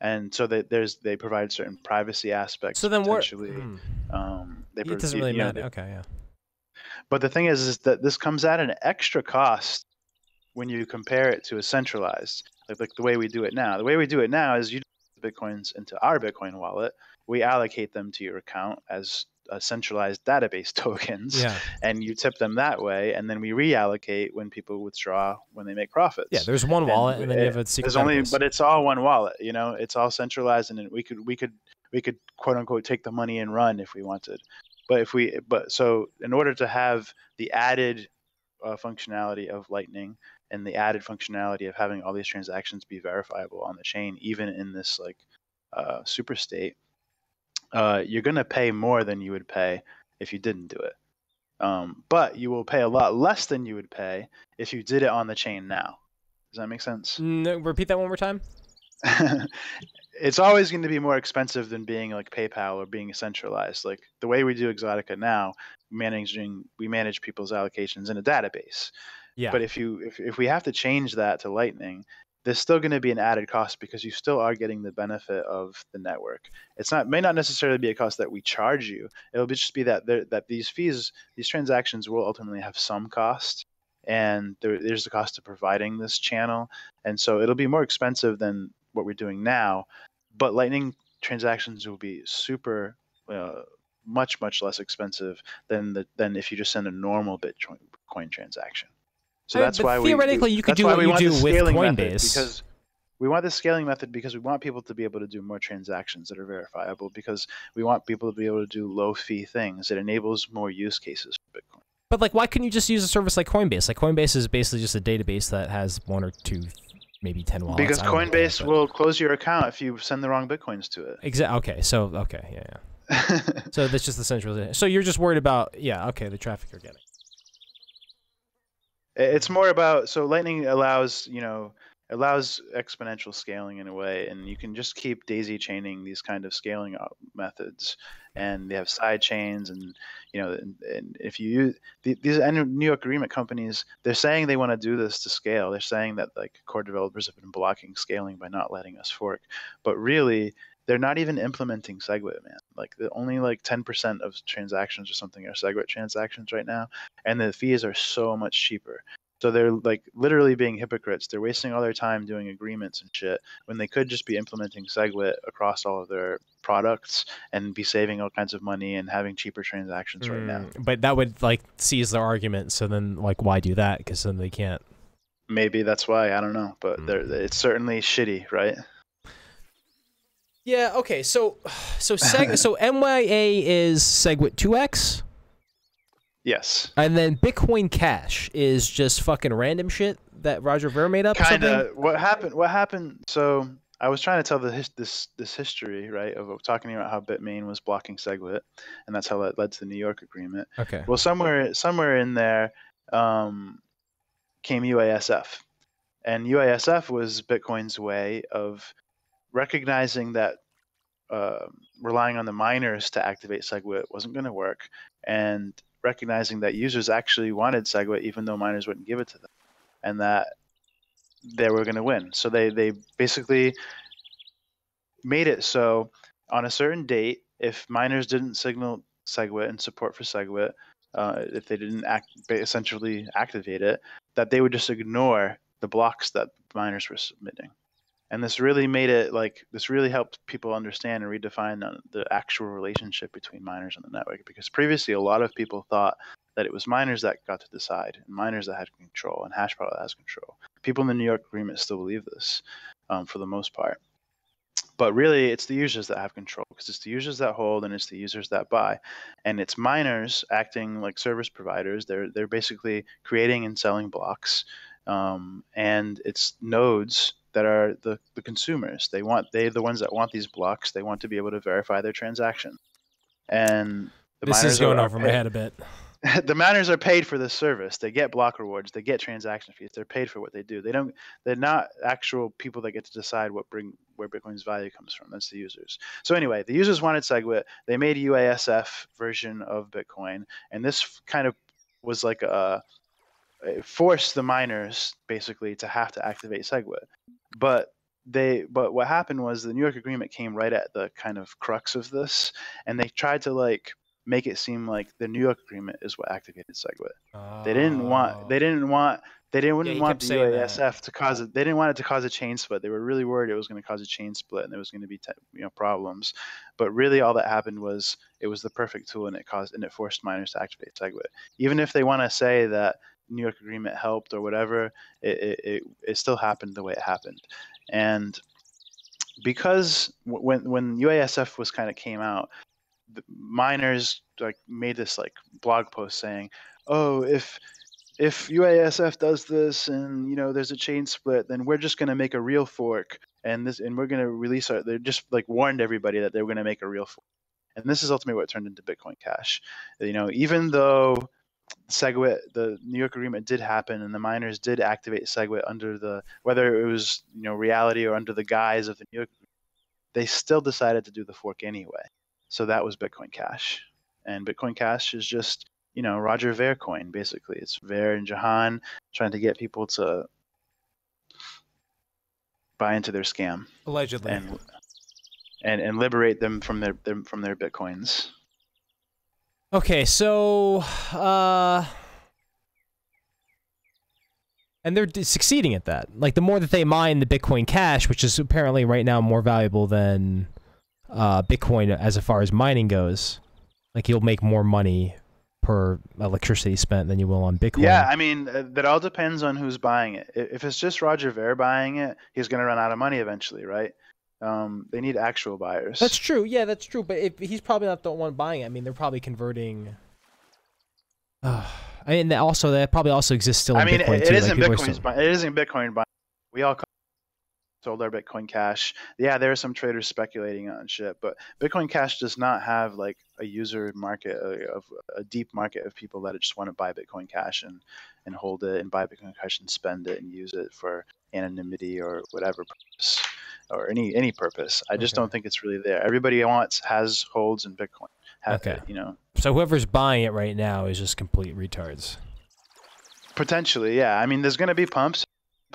And so that there's they provide certain privacy aspects. So then what? potentially. Hmm. Um, they It doesn't really you know, matter. they- Okay, yeah. but the thing is, is that this comes at an extra cost when you compare it to a centralized, like, like the way we do it now. The way we do it now is you put bitcoins into our Bitcoin wallet. We allocate them to your account as centralized database tokens, Yeah, and you tip them that way, and then we reallocate when people withdraw when they make profits. yeah. There's one wallet, and then you it- have a secret There's only, database. but it's all one wallet. You know, it's all centralized, and we could we could we could quote unquote take the money and run if we wanted. But if we but so in order to have the added uh, functionality of Lightning and the added functionality of having all these transactions be verifiable on the chain, even in this like uh, super state, uh, you're gonna pay more than you would pay if you didn't do it. Um, but you will pay a lot less than you would pay if you did it on the chain now. Does that make sense? No, repeat that one more time. it's always going to be more expensive than being like PayPal or being centralized. Like the way we do Exotica now, managing we manage people's allocations in a database. Yeah. But if you if, if we have to change that to Lightning, there's still going to be an added cost because you still are getting the benefit of the network. It's not may not necessarily be a cost that we charge you. It'll just be that there, that these fees, these transactions will ultimately have some cost, and there, there's the cost of providing this channel, and so it'll be more expensive than what we're doing now. But Lightning transactions will be super. Uh, much much less expensive than the than if you just send a normal Bitcoin transaction. So I mean, that's why we theoretically you could do what we you do with Coinbase. because we want the scaling method because we want people to be able to do more transactions that are verifiable because we want people to be able to do low fee things. It enables more use cases for Bitcoin. But like, why couldn't you just use a service like Coinbase? Like Coinbase is basically just a database that has one or two, maybe ten wallets. because don't know, Coinbase but- will close your account if you send the wrong bitcoins to it. Exactly. Okay, so okay, yeah, yeah. So that's just the centralization. So you're just worried about yeah, okay, the traffic you're getting. It's more about so lightning allows you know allows exponential scaling in a way, and you can just keep daisy chaining these kind of scaling uh, methods. And they have side chains, and you know, and, and if you use these New York agreement companies, they're saying they want to do this to scale. They're saying that like core developers have been blocking scaling by not letting us fork, but really they're not even implementing SegWit, man. Like the only like 10% of transactions or something are SegWit transactions right now, and the fees are so much cheaper. So they're like literally being hypocrites. They're wasting all their time doing agreements and shit when they could just be implementing SegWit across all of their products and be saving all kinds of money and having cheaper transactions mm, right now. Mm, but that would like seize their argument. So then, like, why do that? Because then they can't. Maybe that's why. I don't know, but mm. it's certainly shitty, right? Yeah. Okay. So, so seg- so NYA is SegWit 2x. Yes. And then Bitcoin Cash is just fucking random shit that Roger Ver made up. Kind of. What happened? What happened? So I was trying to tell the his, this this history, right, of talking about how Bitmain was blocking SegWit, and that's how that led to the New York agreement. Okay. Well, somewhere somewhere in there um, came UASF, and UASF was Bitcoin's way of recognizing that uh, relying on the miners to activate SegWit wasn't going to work, and recognizing that users actually wanted SegWit even though miners wouldn't give it to them, and that they were going to win. So they they basically made it so on a certain date, if miners didn't signal SegWit and support for SegWit, uh, if they didn't act, essentially activate it, that they would just ignore the blocks that miners were submitting and this really made it like this really helped people understand and redefine the, the, actual relationship between miners and the network because previously a lot of people thought that it was miners that got to decide and miners that had control and hashpower that has control. People in the new york agreement still believe this um, for the most part. But really it's the users that have control because it's the users that hold and it's the users that buy. And it's miners acting like service providers. They're they're basically creating and selling blocks um, and it's nodes that are the, the consumers. They want they're the ones that want these blocks. They want to be able to verify their transaction. And the this is going over my head a bit. the miners are paid for this service. They get block rewards. They get transaction fees. They're paid for what they do. They don't. They're not actual people that get to decide what bring where Bitcoin's value comes from. That's the users. So anyway, the users wanted SegWit. They made a UASF version of Bitcoin, and this kind of was like a forced the miners basically to have to activate SegWit. But they but what happened was the New York agreement came right at the kind of crux of this and they tried to like make it seem like the New York agreement is what activated SegWit. Oh. They didn't want they didn't want they didn't yeah, want the UASF to cause it. They didn't want it to cause a chain split. They were really worried it was going to cause a chain split and there was going to be te- you know problems. But really, all that happened was it was the perfect tool and it caused and it forced miners to activate SegWit. Even if they want to say that New York agreement helped or whatever, it, it, it, it still happened the way it happened. And because when when UASF was kind of came out, the miners like made this like blog post saying, "Oh, if if UASF does this and you know there's a chain split, then we're just going to make a real fork and this and we're going to release our." They just like warned everybody that they were going to make a real fork, and this is ultimately what turned into Bitcoin Cash. You know, even though SegWit, the New York agreement did happen, and the miners did activate SegWit under the whether it was you know reality or under the guise of the New York. They still decided to do the fork anyway, so that was Bitcoin Cash, and Bitcoin Cash is just you know Roger Ver coin basically. It's Ver and Jihan trying to get people to buy into their scam allegedly, and and, and liberate them from their, their from their bitcoins. Okay, so uh and they're succeeding at that. Like the more that they mine the Bitcoin Cash, which is apparently right now more valuable than uh, Bitcoin as far as mining goes, like you'll make more money per electricity spent than you will on Bitcoin. Yeah, I mean uh, that all depends on who's buying it. If it's just Roger Ver buying it, he's going to run out of money eventually, right? Um, they need actual buyers. That's true. Yeah, that's true. But if, he's probably not the one buying it. I mean, they're probably converting. Uh, I mean, also that probably also exists still. I mean, Bitcoin it, it isn't like Bitcoin. Still... It isn't Bitcoin buying. We all. Sold our Bitcoin Cash. Yeah, there are some traders speculating on shit, but Bitcoin Cash does not have like a user market uh, of a deep market of people that just want to buy Bitcoin Cash and and hold it and buy Bitcoin Cash and spend it and use it for anonymity or whatever purpose or any any purpose. I just Okay. don't think it's really there. Everybody wants has holds in Bitcoin. Have Okay. it, you know. So whoever's buying it right now is just complete retards. Potentially, yeah. I mean, there's going to be pumps.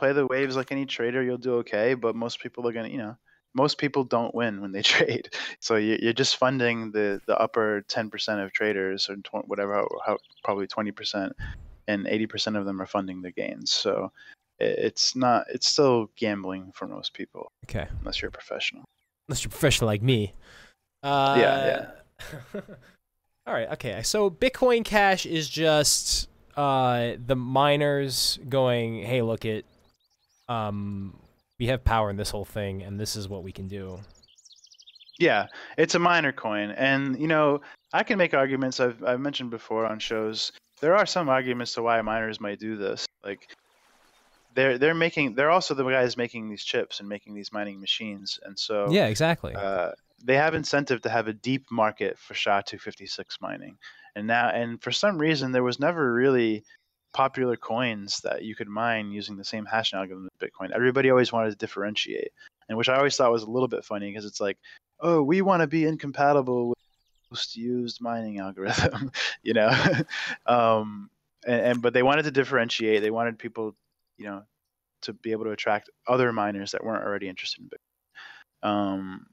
Play the waves like any trader, you'll do okay. But most people are going to, you know, most people don't win when they trade. So you- you're just funding the the upper 10% of traders, or tw- whatever, how, how, probably 20%, and 80% of them are funding the gains. So it's not. It's still gambling for most people, Okay. unless you're a professional. Unless you're professional like me. Uh, yeah. All right. Okay. So Bitcoin Cash is just uh, the miners going, "Hey, look it, um, we have power in this whole thing, and this is what we can do." Yeah, it's a minor coin, and you know I can make arguments. I've I've mentioned before on shows. There are some arguments to why miners might do this. Like they're they're making they're also the guys making these chips and making these mining machines, and so Yeah. Exactly. uh, they have incentive to have a deep market for SHA-256 mining. And now, and for some reason, there was never really popular coins that you could mine using the same hashing algorithm as Bitcoin. Everybody always wanted to differentiate, and which I always thought was a little bit funny because it's like, oh, we want to be incompatible with most used mining algorithm, you know. um, and, and but they wanted to differentiate. They wanted people, you know, to be able to attract other miners that weren't already interested in Bitcoin. Um,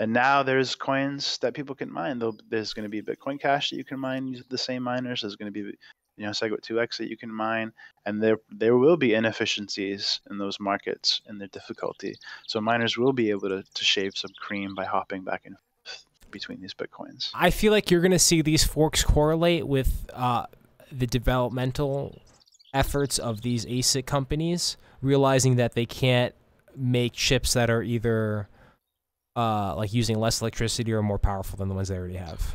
and now there's coins that people can mine. There's going to be Bitcoin Cash that you can mine using the same miners. There's going to be, you know, Segwit 2x that you can mine, and there there will be inefficiencies in those markets and their difficulty. So miners will be able to, to shave some cream by hopping back and forth between these bitcoins. I feel like you're gonna see these forks correlate with uh, the developmental efforts of these ASIC companies, realizing that they can't make chips that are either uh, like using less electricity or more powerful than the ones they already have.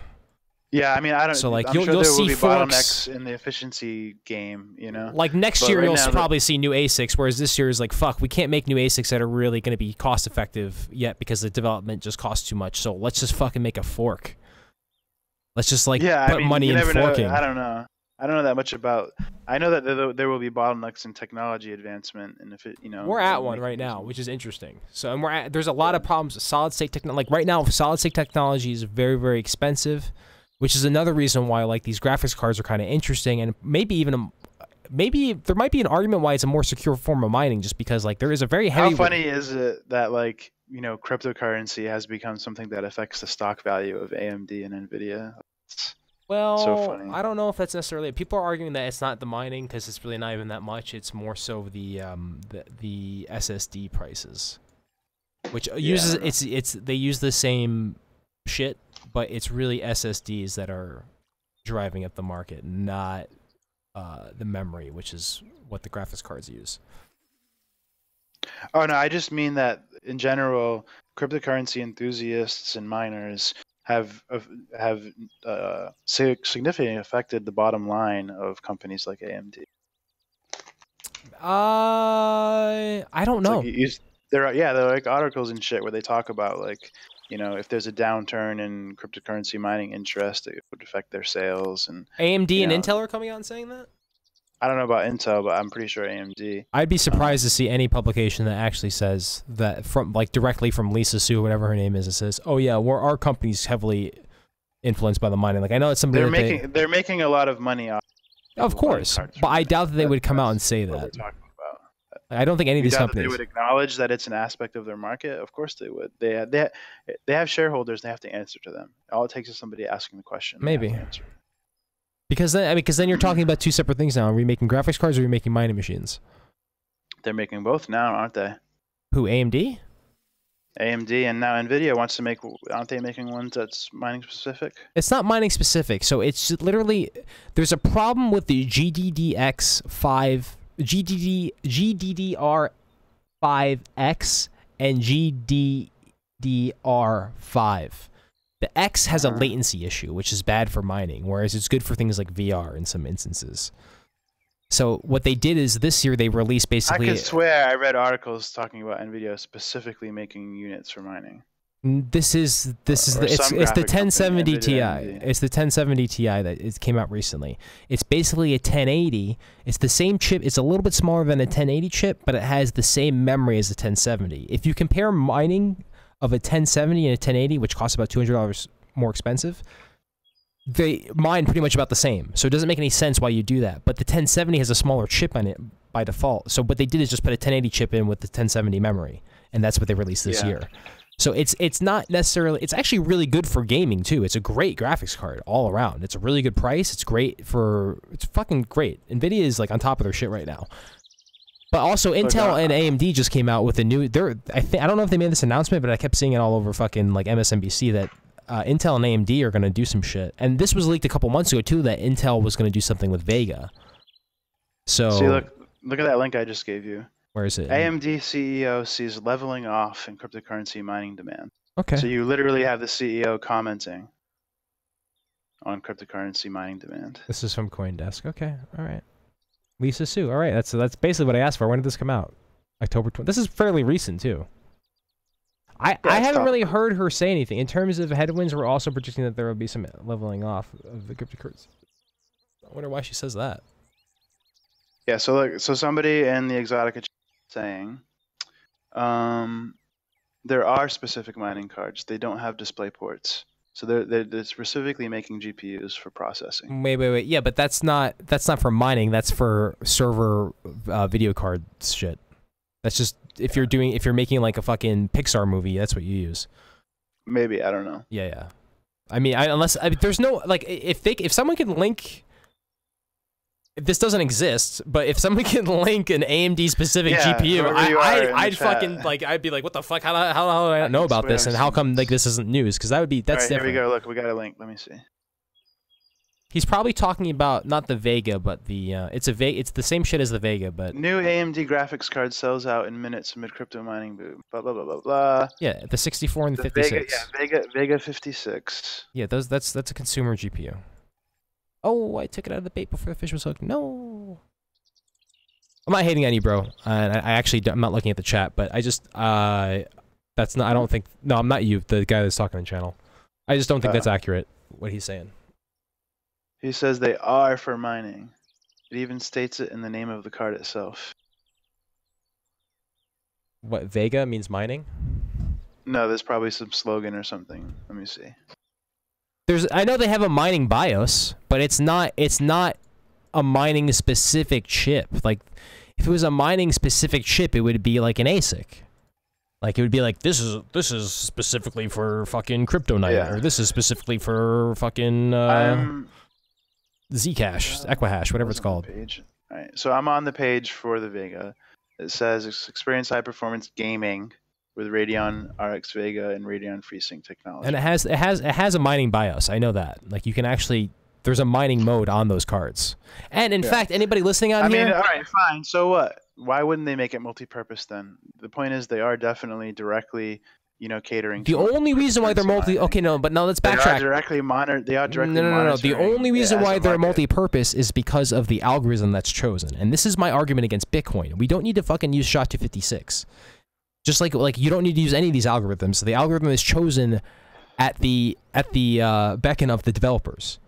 Yeah, I mean, I don't. So, like, I'm you'll- sure you'll there will see be forks- bottlenecks in the efficiency game. You know. Like next But year, right you'll now, probably see new ASICs, whereas this year is like, fuck, we can't make new ASICs that are really going to be cost effective yet because the development just costs too much. So let's just fucking make a fork. Let's just like yeah, put I mean, money in never forking. know. I don't know. I don't know that much about. I know that there, there will be bottlenecks in technology advancement, and if it, you know, We're at one right now, which is interesting. So, and we're at, there's a lot of problems. with Solid state technology, like right now, solid state technology is very, very expensive, which is another reason why like these graphics cards are kind of interesting, and maybe even a, maybe there might be an argument why it's a more secure form of mining, just because like there is a very heavy. How funny is it that like you know cryptocurrency has become something that affects the stock value of AMD and Nvidia? It's- Well, funny. I don't know if that's necessarily. People are arguing that it's not the mining because it's really not even that much. It's more so the um the, the SSD prices, which uses don't it's it's they use the same shit, but it's really SSDs that are driving up the market, not uh the memory, which is what the graphics cards use. Oh no, I just mean that in general, cryptocurrency enthusiasts and miners have have uh, significantly affected the bottom line of companies like AMD. Uh, I don't It's know. Like you, you, there are yeah, there are like articles and shit where they talk about like you know if there's a downturn in cryptocurrency mining interest, it would affect their sales. And AMD and yeah. Intel are coming out and saying that. I don't know about Intel, but I'm pretty sure AMD. I'd be surprised to see any publication that actually says that from like directly from Lisa Su, whatever her name is, it says, "Oh yeah, we're our company's heavily influenced by the mining." Like I know it's something They're that making they're making a lot of money off. of course, but I doubt that they would come out and say that. I don't think any of these that they companies. would acknowledge that it's an aspect of their market. Of course they would. They they they have shareholders. They have to answer to them. All it takes is somebody asking the question. Maybe. answer. Because then, I mean, because then you're talking about two separate things now. Are we making graphics cards or are we making mining machines? They're making both now, aren't they? Who AMD? AMD and now Nvidia wants to make. Aren't they making ones that's mining specific? It's not mining specific, so it's literally there's a problem with the GDDX five, GDD GDDR five X and GDDR five. The X has a latency issue, which is bad for mining, whereas it's good for things like VR in some instances. So what they did is this year they released basically. I could swear I read articles talking about Nvidia specifically making units for mining. This is this is the, it's it's the 1070 Ti. It's the 1070 Ti that it came out recently. It's basically a 1080. It's the same chip. It's a little bit smaller than a 1080 chip, but it has the same memory as a 1070. If you compare mining of a 1070 and a 1080, which costs about $200 more expensive, they mine pretty much about the same. So it doesn't make any sense why you do that. But the 1070 has a smaller chip on it by default. So what they did is just put a 1080 chip in with the 1070 memory, and that's what they released this Yeah. year. So it's it's not necessarily it's actually really good for gaming too. It's a great graphics card all around. It's a really good price. It's great for it's fucking great. Nvidia is like on top of their shit right now. But also Intel uh, and AMD just came out with a new they're I think I don't know if they made this announcement, but I kept seeing it all over fucking like MSNBC that uh, Intel and AMD are going to do some shit. And this was leaked a couple months ago too that Intel was going to do something with Vega. So See, look, look at that link I just gave you. Where is it? AMD CEO sees leveling off in cryptocurrency mining demand. okay. So you literally have the CEO commenting on cryptocurrency mining demand. This is from CoinDesk. Okay, all right. Lisa Su. All right, that's that's basically what I asked for. When did this come out? October 20. This is fairly recent too. I, yeah, I haven't tough. really heard her say anything in terms of headwinds. We're also predicting that there will be some leveling off of the cryptocurrency. I wonder why she says that. Yeah, so look, so somebody in the Exotica saying, um, there are specific mining cards. They don't have display ports, so they're they're, they're specifically making GPUs for processing. Wait, wait, wait. Yeah, but that's not that's not for mining. That's for server uh, video card shit. That's just if you're doing if you're making like a fucking Pixar movie. That's what you use. Maybe I don't know. Yeah, yeah. I mean, I, unless I there's no like if they if someone can link. This doesn't exist, but if someone can link an AMD specific Yeah, GPU, I, chat. fucking like I'd be like, what the fuck? How how how do I know about this? And how come like this isn't news? Because that would be that's right, here we go. Look, we got a link. Let me see. He's probably talking about not the Vega, but the uh, it's a Vega. It's the same shit as the Vega, but New AMD graphics card sells out in minutes amid crypto mining boom. Blah blah blah blah blah. yeah, the 64 and the The 56. Vega, yeah, Vega Vega 56. Yeah, those that's that's a consumer GPU. Oh, I took it out of the bait before the fish was hooked. No. I'm not hating on you, bro. And I, I actually I'm not looking at the chat, but I just uh that's not I don't think no, I'm not you, the guy that's talking on the channel. I just don't think Uh. that's accurate what he's saying. He says they are for mining. It even states it in the name of the card itself. What Vega means mining? No, there's probably some slogan or something. Let me see. There's I know they have a mining BIOS, but it's not it's not a mining specific chip. Like if it was a mining specific chip, it would be like an ASIC. Like it would be like this is this is specifically for fucking CryptoNight, Yeah. or this is specifically for fucking uh, Zcash, uh, Equihash, whatever it's called. Page. All right, so I'm on the page for the Vega. It says experience high performance gaming with Radeon RX Vega and Radeon FreeSync technology. And it has it has it has a mining BIOS. I know that. Like you can actually there's a mining mode on those cards. And in Yeah. fact, anybody listening on I mean, here, all right, fine. So what? Why wouldn't they make it multi-purpose then? The point is, they are definitely directly, you know, catering. the only reason why they're multi mining. okay no, but now let's backtrack. They are directly monitor. They are directly no, no, no, no. The only reason why they're multi-purpose is because of the algorithm that's chosen. And this is my argument against Bitcoin. We don't need to fucking use SHA-256. Just like like you don't need to use any of these algorithms. The algorithm is chosen at the at the uh, beckon of the developers.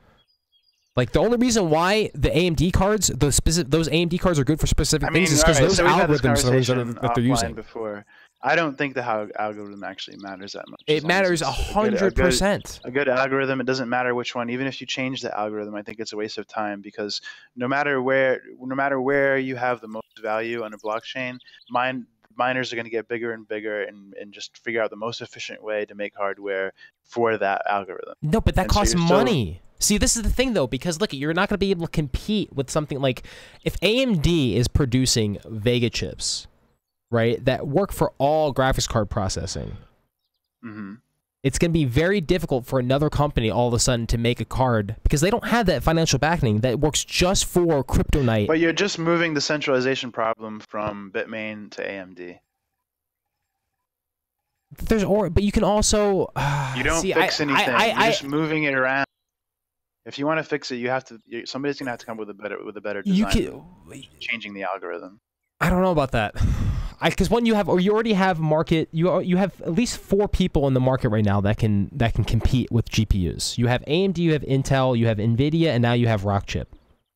Like the only reason why the AMD cards, those specific those AMD cards are good for specific I mean, things is because right, those so we've had this algorithms are the ones that, are, that they're using. Before, I don't think the how algorithm actually matters that much. It matters hundred percent. a good algorithm. It doesn't matter which one. Even if you change the algorithm, I think it's a waste of time because no matter where, no matter where you have the most value on a blockchain, mine miners are going to get bigger and bigger and, and just figure out the most efficient way to make hardware for that algorithm. No, but that And costs still- money. See, this is the thing though, because look, you're not going to be able to compete with something like if AMD is producing Vega chips, right, that work for all graphics card processing. hmm It's going to be very difficult for another company all of a sudden to make a card because they don't have that financial backing that works just for CryptoNight. But you're just moving the centralization problem from Bitmain to AMD. There's or, but you can also uh, You don't see, fix I, anything. I, I, you're just moving it around. If you want to fix it, you have to. Somebody's gonna have to come up with a better with a better design. You can. changing the algorithm. I don't know about that. I because one you have or you already have market you you have at least four people in the market right now that can that can compete with GPUs. You have AMD, you have Intel, you have Nvidia, and now you have Rockchip,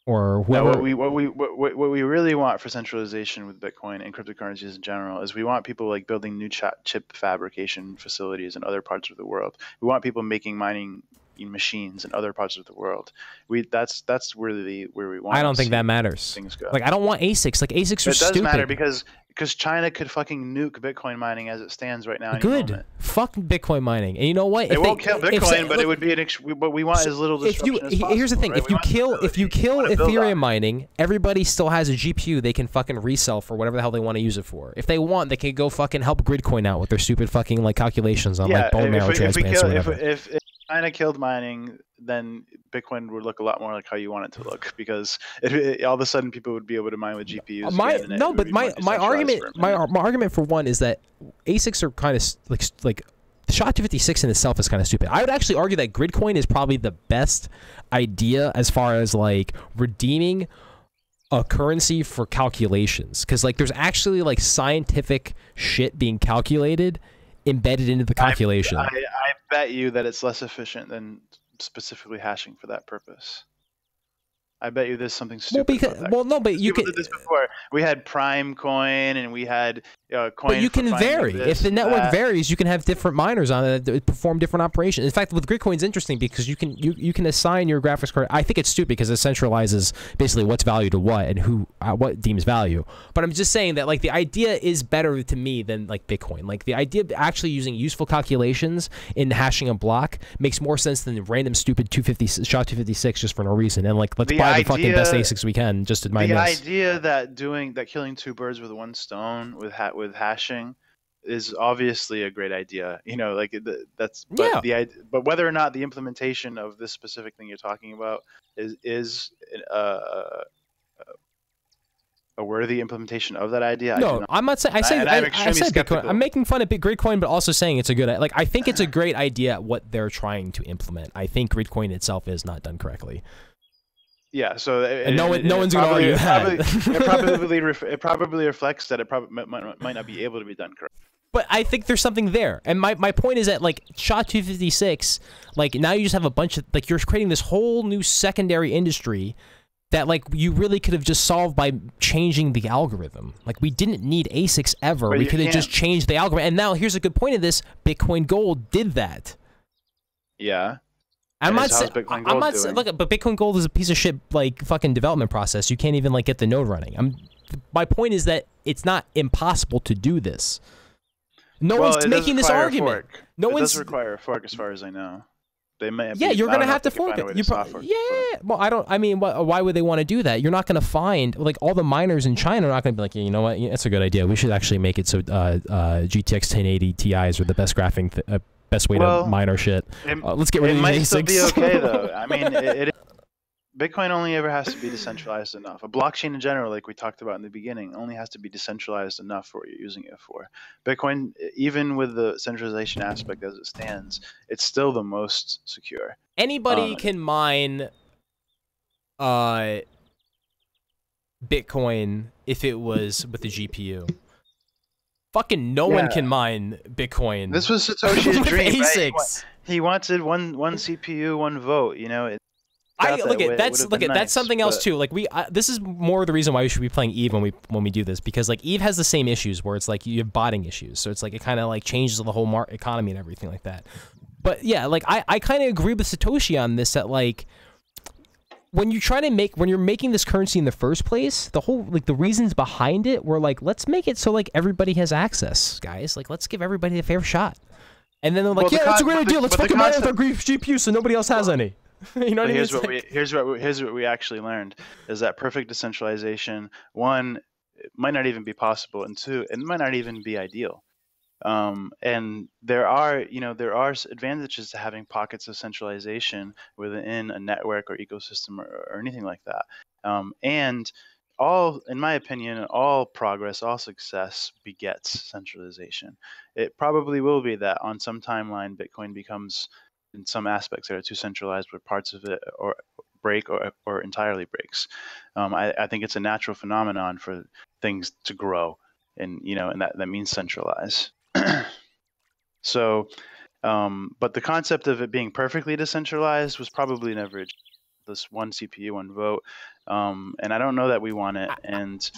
or whoever. what we what we what, what we really want for centralization with Bitcoin and cryptocurrencies in general is we want people like building new chip fabrication facilities in other parts of the world. We want people making mining machines in other parts of the world. We that's that's where the where we want. I don't think that matters. Things go. Like I don't want ASICs. Like ASICs are stupid. it does matter because because China could fucking nuke Bitcoin mining as it stands right now. Good. Fuck Bitcoin mining. And you know what? It If won't they- kill Bitcoin, say- but look, it would be an. Ex- what we want as little if you as possible. here's the thing right? if you kill if you kill wanna build ethereum mining everybody still has a gpu they can fucking resell for whatever the hell they want to use it for if they want they can go fucking help gridcoin out with their stupid fucking like calculations on like bone marrow if transplants kill, or if, whatever if, if China killed mining, then Bitcoin would look a lot more like how you want it to look because it, it- all of a sudden people would be able to mine with GPUs. Uh, my again, and it no but my my argument for my, my argument for one is that asics are kind of like like the SHA 256 in itself is kind of stupid. I would actually argue that Gridcoin is probably the best idea as far as like redeeming a currency for calculations because like there's actually like scientific shit being calculated embedded into the calculation. I, I bet you that it's less efficient than specifically hashing for that purpose. I bet you there's something well, stupid. because about that. well, no, but you People can. did this before. We had Primecoin and we had uh, coin. But you can vary. this If the network that. varies, you can have different miners on it that perform different operations. In fact, with Gridcoin, it's interesting because you can you, you can assign your graphics card. I think it's stupid because it centralizes basically what's value to what and who uh, what deems value. But I'm just saying that like the idea is better to me than like Bitcoin. Like the idea of actually using useful calculations in hashing a block makes more sense than random stupid 250 SHA 256 just for no reason. And like let's The buy the fucking best idea- ASICs we can just to mine the this. idea that doing that killing two birds with one stone with ha- with hashing is obviously a great idea you know like the, that's but Yeah. the but whether or not the implementation of this specific thing you're talking about is is uh, a worthy implementation of that idea I No, not- I'm not saying. I say I, I'm, I said Bitcoin. I'm making fun of Bitcoin, but also saying it's a good. Like I think it's a great idea what they're trying to implement. I think Bitcoin itself is not done correctly. Yeah so it, And no one- it no one's gonna probably- argue it probably, that. it probably ref- it probably reflects that it probably might, might, might not be able to be done correctly But I think there's something there. And my, my point is that like SHA 256, like now you just have a bunch of like you're creating this whole new secondary industry that like you really could have just solved by changing the algorithm. Like we didn't need ASICs ever. But we could have just changed the algorithm. And now here's a good point of this: Bitcoin Gold did that. yeah I'm not saying. Bitcoin I'm not saying. Look, but Bitcoin Gold is a piece of shit, like fucking development process. You can't even like get the node running. I'm. My point is that it's not impossible to do this. No well, one's making this argument. fork. No it one's. does require a fork as far as I know they may yeah, be- you're gonna have to fork it. You pro- fork yeah. but- Well, I don't. I mean, wh- why would they want to do that? You're not gonna find like all the miners in China are not gonna be like, yeah, you know what? Yeah, that's a good idea. We should actually make it so uh, uh, GTX 1080 Ti's are the best graphing, uh, best way Well, to mine our shit. It- Uh, let's get rid it of might these still be okay though. I mean, it, it Bitcoin only ever has to be decentralized enough. A blockchain in general, like we talked about in the beginning, only has to be decentralized enough for what you're using it for. Bitcoin, even with the centralization aspect as it stands, it's still the most secure. Anybody Uh, can mine uh Bitcoin if it was with the GPU. Fucking no one can mine Bitcoin. This was Satoshi's dream. Right? He wa- ASICs. He wanted one one CPU, one vote. You know, it, I look at that's look at that's something else but- too. Like we, I, this is more the reason why we should be playing Eve when we when we do this because like Eve has the same issues where it's like you have botting issues, so it's like it kind of like changes the whole mar- economy and everything like that. But yeah, like I I kind of agree with Satoshi on this that like when you try to make when you're making this currency in the first place, the whole like the reasons behind it were like let's make it so like everybody has access, guys. Like let's give everybody a fair shot. And then they're like, Well, the yeah, that's a great idea. Let's fucking mine it with our GPU so nobody else has any. you know what I mean? here's what like- we here's what we, here's what we actually learned is that perfect decentralization one it might not even be possible, and two it might not even be ideal. Um, and there are you know there are advantages to having pockets of centralization within a network or ecosystem or, or anything like that. Um, and all, in my opinion, all progress, all success begets centralization. It probably will be that on some timeline, Bitcoin becomes in some aspects that are too centralized, where parts of it or break or, or entirely breaks. Um, I, I think it's a natural phenomenon for things to grow, and you know, and that that means centralize. so, um, but the concept of it being perfectly decentralized was probably never this one CPU, one vote, um, and I don't know that we want it, and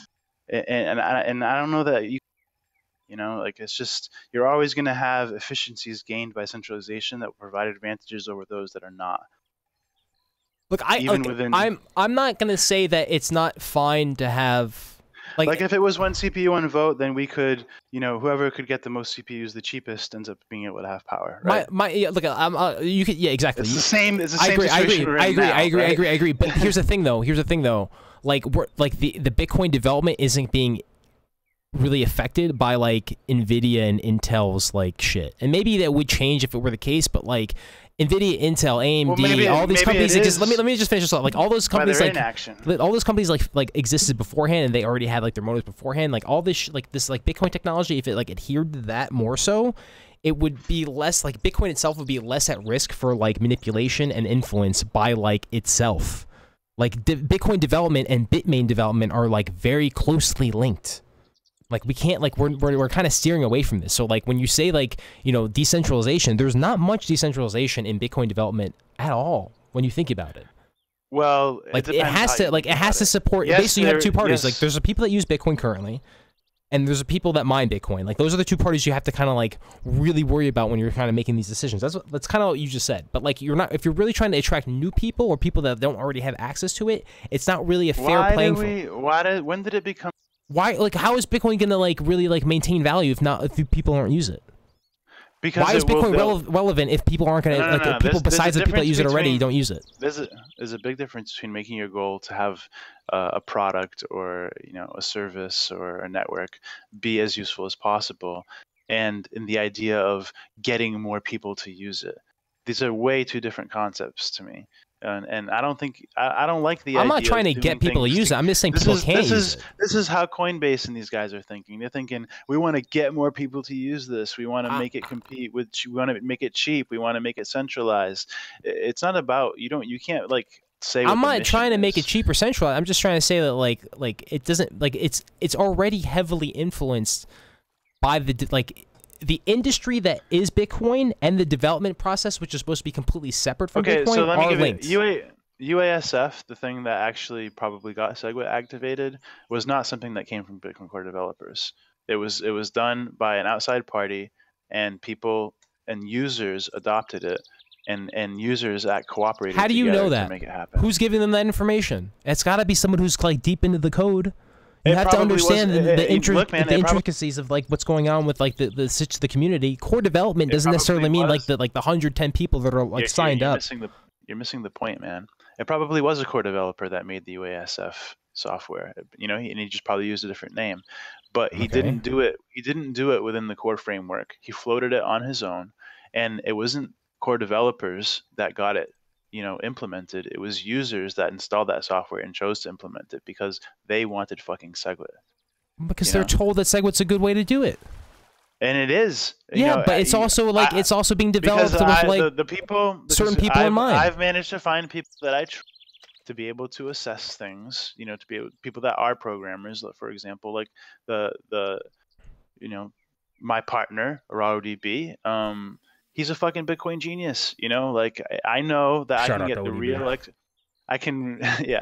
and and I, and I don't know that you you know, like it's just you're always going to have efficiencies gained by centralization that will provide advantages over those that are not. Look, I even okay, within, I'm I'm not going to say that it's not fine to have like, like if it was one CPU, one vote, then we could, you know, whoever could get the most CPUs, the cheapest, ends up being able to have power. Right? My, my, yeah, look, I'm, uh, you could, yeah, exactly. It's the same. It's the I same agree. I agree. I agree. Now, I agree. right? I agree. I agree. But here's the thing, though. Here's the thing, though. Like, we're like the the Bitcoin development isn't being really affected by like Nvidia and Intel's like shit. And maybe that would change if it were the case, but like Nvidia, Intel, AMD, well, maybe, all these companies just let me let me just finish this off. Like all those companies like all those companies like like existed beforehand and they already had like their motives beforehand. Like all this like this like Bitcoin technology, if it like adhered to that more so, it would be less like Bitcoin itself would be less at risk for like manipulation and influence by like itself. Like Bitcoin development and Bitmain development are like very closely linked. Like we can't like we're we're, we're kind of steering away from this. So like when you say like you know decentralization, there's not much decentralization in Bitcoin development at all when you think about it. Well, like it, it has to like it has to support. Yes, basically, you have two parties. Yes. Like there's a people that use Bitcoin currently, and there's a people that mine Bitcoin. Like those are the two parties you have to kind of like really worry about when you're kind of making these decisions. That's what, that's kind of what you just said. But like you're not if you're really trying to attract new people or people that don't already have access to it, it's not really a fair why playing field. Why did when did it become why like how is Bitcoin gonna like really like maintain value if not if people aren't use it? Because why is Bitcoin rele- relevant if people aren't gonna no, no, like no, people there's, besides there's the people that use it already don't use it? There's a there's a big difference between making your goal to have uh, a product or you know a service or a network be as useful as possible, and in the idea of getting more people to use it. These are way two different concepts to me and, and I don't think I, I don't like the. I'm not trying to get people to use it. I'm just saying people is, can't this is. This is how Coinbase and these guys are thinking. They're thinking we want to get more people to use this. We want to ah. make it compete with. We want to make it cheap. We want to make it centralized. It's not about you don't you can't like say. I'm not trying to make it cheap or centralized. I'm just trying to say that like like it doesn't like it's it's already heavily influenced by the like the industry that is Bitcoin and the development process, which is supposed to be completely separate from okay, Bitcoin, so let me are give linked. UA, UASF, the thing that actually probably got SegWit activated, was not something that came from Bitcoin Core developers. It was it was done by an outside party, and people and users adopted it, and and users at cooperated. How do you know that? make it happen. Who's giving them that information? It's got to be someone who's like deep into the code. You it have to understand was, the, eh, the, it, look, man, the intricacies of like what's going on with like the the, the community. Core development doesn't necessarily mean like the like the 110 people that are like you're, signed you're up. Missing the, you're missing the point, man. It probably was a core developer that made the UASF software. You know, and he just probably used a different name, but he okay. didn't do it. He didn't do it within the core framework. He floated it on his own, and it wasn't core developers that got it you know implemented it was users that installed that software and chose to implement it because they wanted fucking segwit because they're know? told that segwit's a good way to do it and it is yeah know, but it's also like I, it's also being developed with I, like the, the people certain people I've, in mind i've managed to find people that i tr- to be able to assess things you know to be able, people that are programmers for example like the the you know my partner RaoDB, um he's a fucking Bitcoin genius. You know, like I, know that Shout I can get the real like I can yeah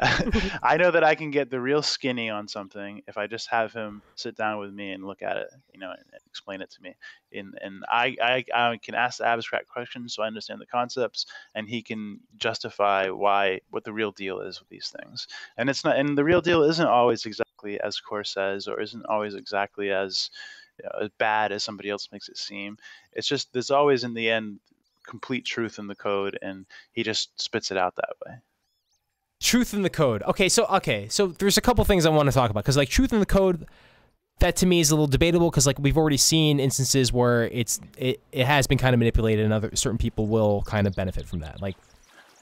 I know that I can get the real skinny on something if I just have him sit down with me and look at it, you know, and, and explain it to me. And and I, I I can ask the abstract questions so I understand the concepts, and he can justify why what the real deal is with these things. And it's not and the real deal isn't always exactly as Core says, or isn't always exactly as as bad as somebody else makes it seem. It's just there's always in the end complete truth in the code, and he just spits it out that way. Truth in the code. Okay, so okay, so there's a couple things I want to talk about because like truth in the code. That to me is a little debatable because like we've already seen instances where it's it, it has been kind of manipulated and other certain people will kind of benefit from that. Like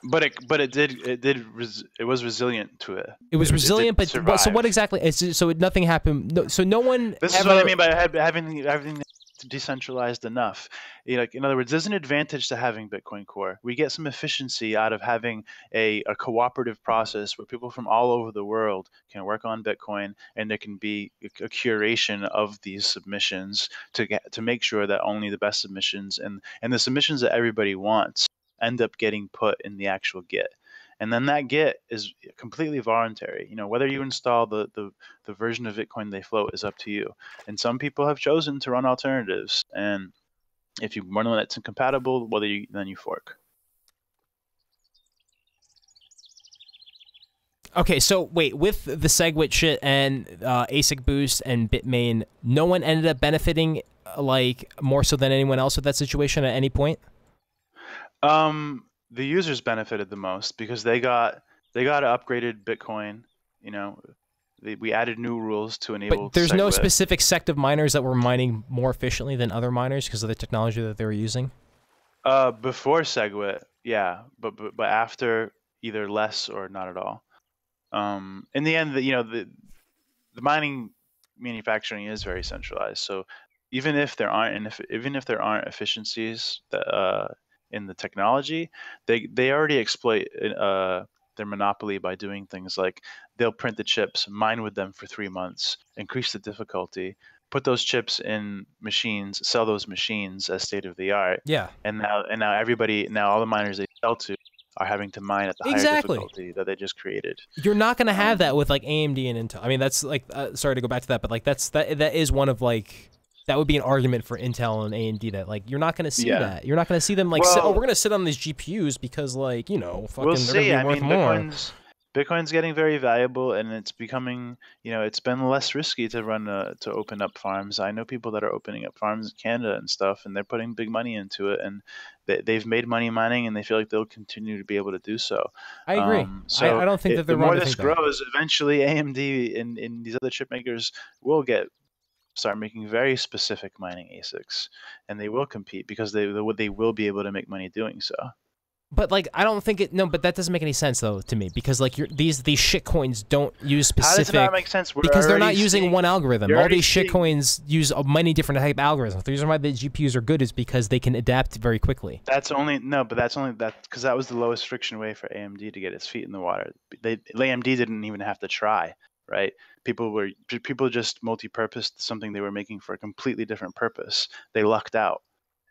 but it but it did it did res, it was resilient to it. It was resilient, it but so what exactly? Is, so nothing happened. No, so no one. This ever, is what I mean by having everything decentralized enough. You know, like, in other words, there's an advantage to having Bitcoin Core. We get some efficiency out of having a, a cooperative process where people from all over the world can work on Bitcoin, and there can be a, a curation of these submissions to get to make sure that only the best submissions and and the submissions that everybody wants end up getting put in the actual Git. And then that git is completely voluntary. You know whether you install the, the the version of bitcoin they float is up to you. And some people have chosen to run alternatives. And if you run one that's incompatible whether you then you fork. Okay, so wait, with the SegWit shit and uh, ASIC Boost and Bitmain, no one ended up benefiting like more so than anyone else with that situation at any point. Um, the users benefited the most because they got they got upgraded Bitcoin. You know, they, we added new rules to enable. But there's no specific sect of miners that were mining more efficiently than other miners because of the technology that they were using. Uh, before SegWit, yeah, but, but but after either less or not at all. Um, in the end, the, you know the the mining manufacturing is very centralized. So even if there aren't and if, even if there aren't efficiencies that uh, in the technology, they they already exploit uh, their monopoly by doing things like they'll print the chips, mine with them for three months, increase the difficulty, put those chips in machines, sell those machines as state of the art. Yeah. And now and now everybody now all the miners they sell to are having to mine at the exactly. higher difficulty that they just created. You're not going to have Um, that with like AMD and Intel. I mean, that's like uh, sorry to go back to that, but like that's that that is one of like that would be an argument for Intel and AMD that like you're not going to see Yeah. that. You're not going to see them like sit, oh we're going to sit on these GPUs because like you know fucking we'll they're going see. to I be worth mean, more. Bitcoin's Bitcoin's getting very valuable, and it's becoming, you know, it's been less risky to run uh, to open up farms. I know people that are opening up farms in Canada and stuff, and they're putting big money into it, and they, they've made money mining, and they feel like they'll continue to be able to do so. I agree. Um, so I, I don't think it- that they're the more this think that. grows, eventually AMD and, and these other chip makers will get start making very specific mining ASICs, and they will compete because they they will be able to make money doing so. But like, I don't think it. No, but that doesn't make any sense though to me because like you're, these these shit coins don't use specific. How does not make sense? We're because they're not using seeing- one algorithm. All these shit coins use many different type algorithms. The reason why the GPUs are good is because they can adapt very quickly. That's only no, but that's only that because that was the lowest friction way for AMD to get its feet in the water. They AMD didn't even have to try, right? People were people just multi-purposed something they were making for a completely different purpose. They lucked out.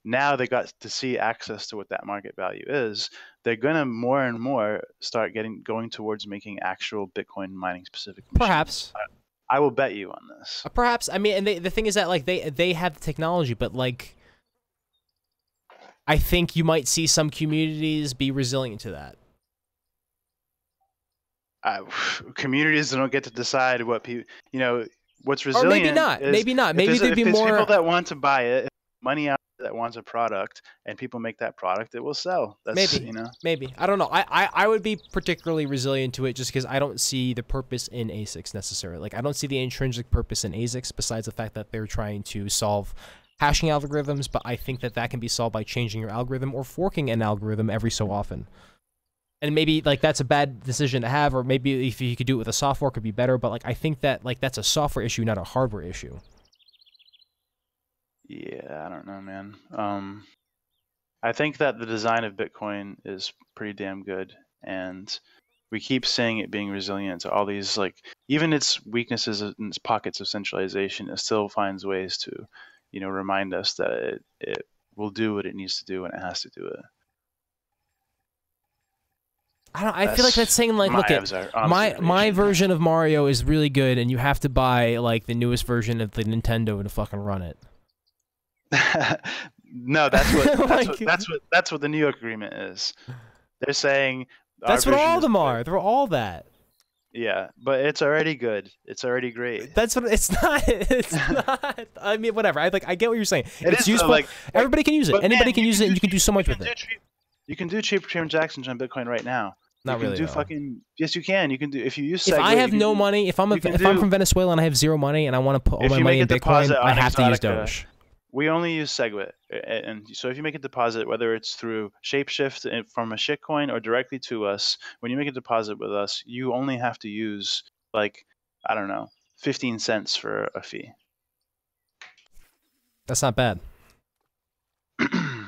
Now they got to see access to what that market value is. They're gonna more and more start getting going towards making actual Bitcoin mining specific. machines. Perhaps, I will bet you on this. Uh, perhaps. I mean, and they, the thing is that like they they have the technology, but like, I think you might see some communities be resilient to that. Uh, communities don't get to decide what people, you know, what's resilient. Or maybe not. is- Maybe not. Maybe they'd be more. people that want to buy it, if money out there that wants a product, and people make that product, it will sell. That's Maybe. you know. Maybe I don't know. I, I, I would be particularly resilient to it just because I don't see the purpose in ASICs necessarily. Like I don't see the intrinsic purpose in ASICs besides the fact that they're trying to solve hashing algorithms. But I think that that can be solved by changing your algorithm or forking an algorithm every so often. And maybe like that's a bad decision to have, or maybe if you could do it with a software, could be better. But like I think that like that's a software issue, not a hardware issue. Yeah, I don't know, man. Um, I think that the design of Bitcoin is pretty damn good, and we keep saying it being resilient to all these like even its weaknesses and its pockets of centralization. It still finds ways to, you know, remind us that it it will do what it needs to do when it has to do it. I don't. I feel like that's saying like, look at my my version of Mario is really good, and you have to buy like the newest version of the Nintendo to fucking run it. no, that's what that's, Like- what that's what that's what the New York agreement is. They're saying That's what all of them good. are. They're all that. Yeah, but it's already good. It's already great. That's what it's not. It's not. I mean, whatever. I like. I get what you're saying. It it's is, though, useful. like- Everybody can use it. Anybody man, can use it, and you can do so much with it. Do You can do cheap transactions on Bitcoin right now. Not you can really. do fucking yes, you can. You can do if you use. if I have no do- money, if I'm a, if I'm from Venezuela and I have zero money and I want to put all my money in Bitcoin, I have to use Doge. we only use Segwit, and so if you make a deposit, whether it's through Shapeshift eh, from a shitcoin or directly to us, when you make a deposit with us, you only have to use like I don't know, fifteen cents for a fee. That's not bad.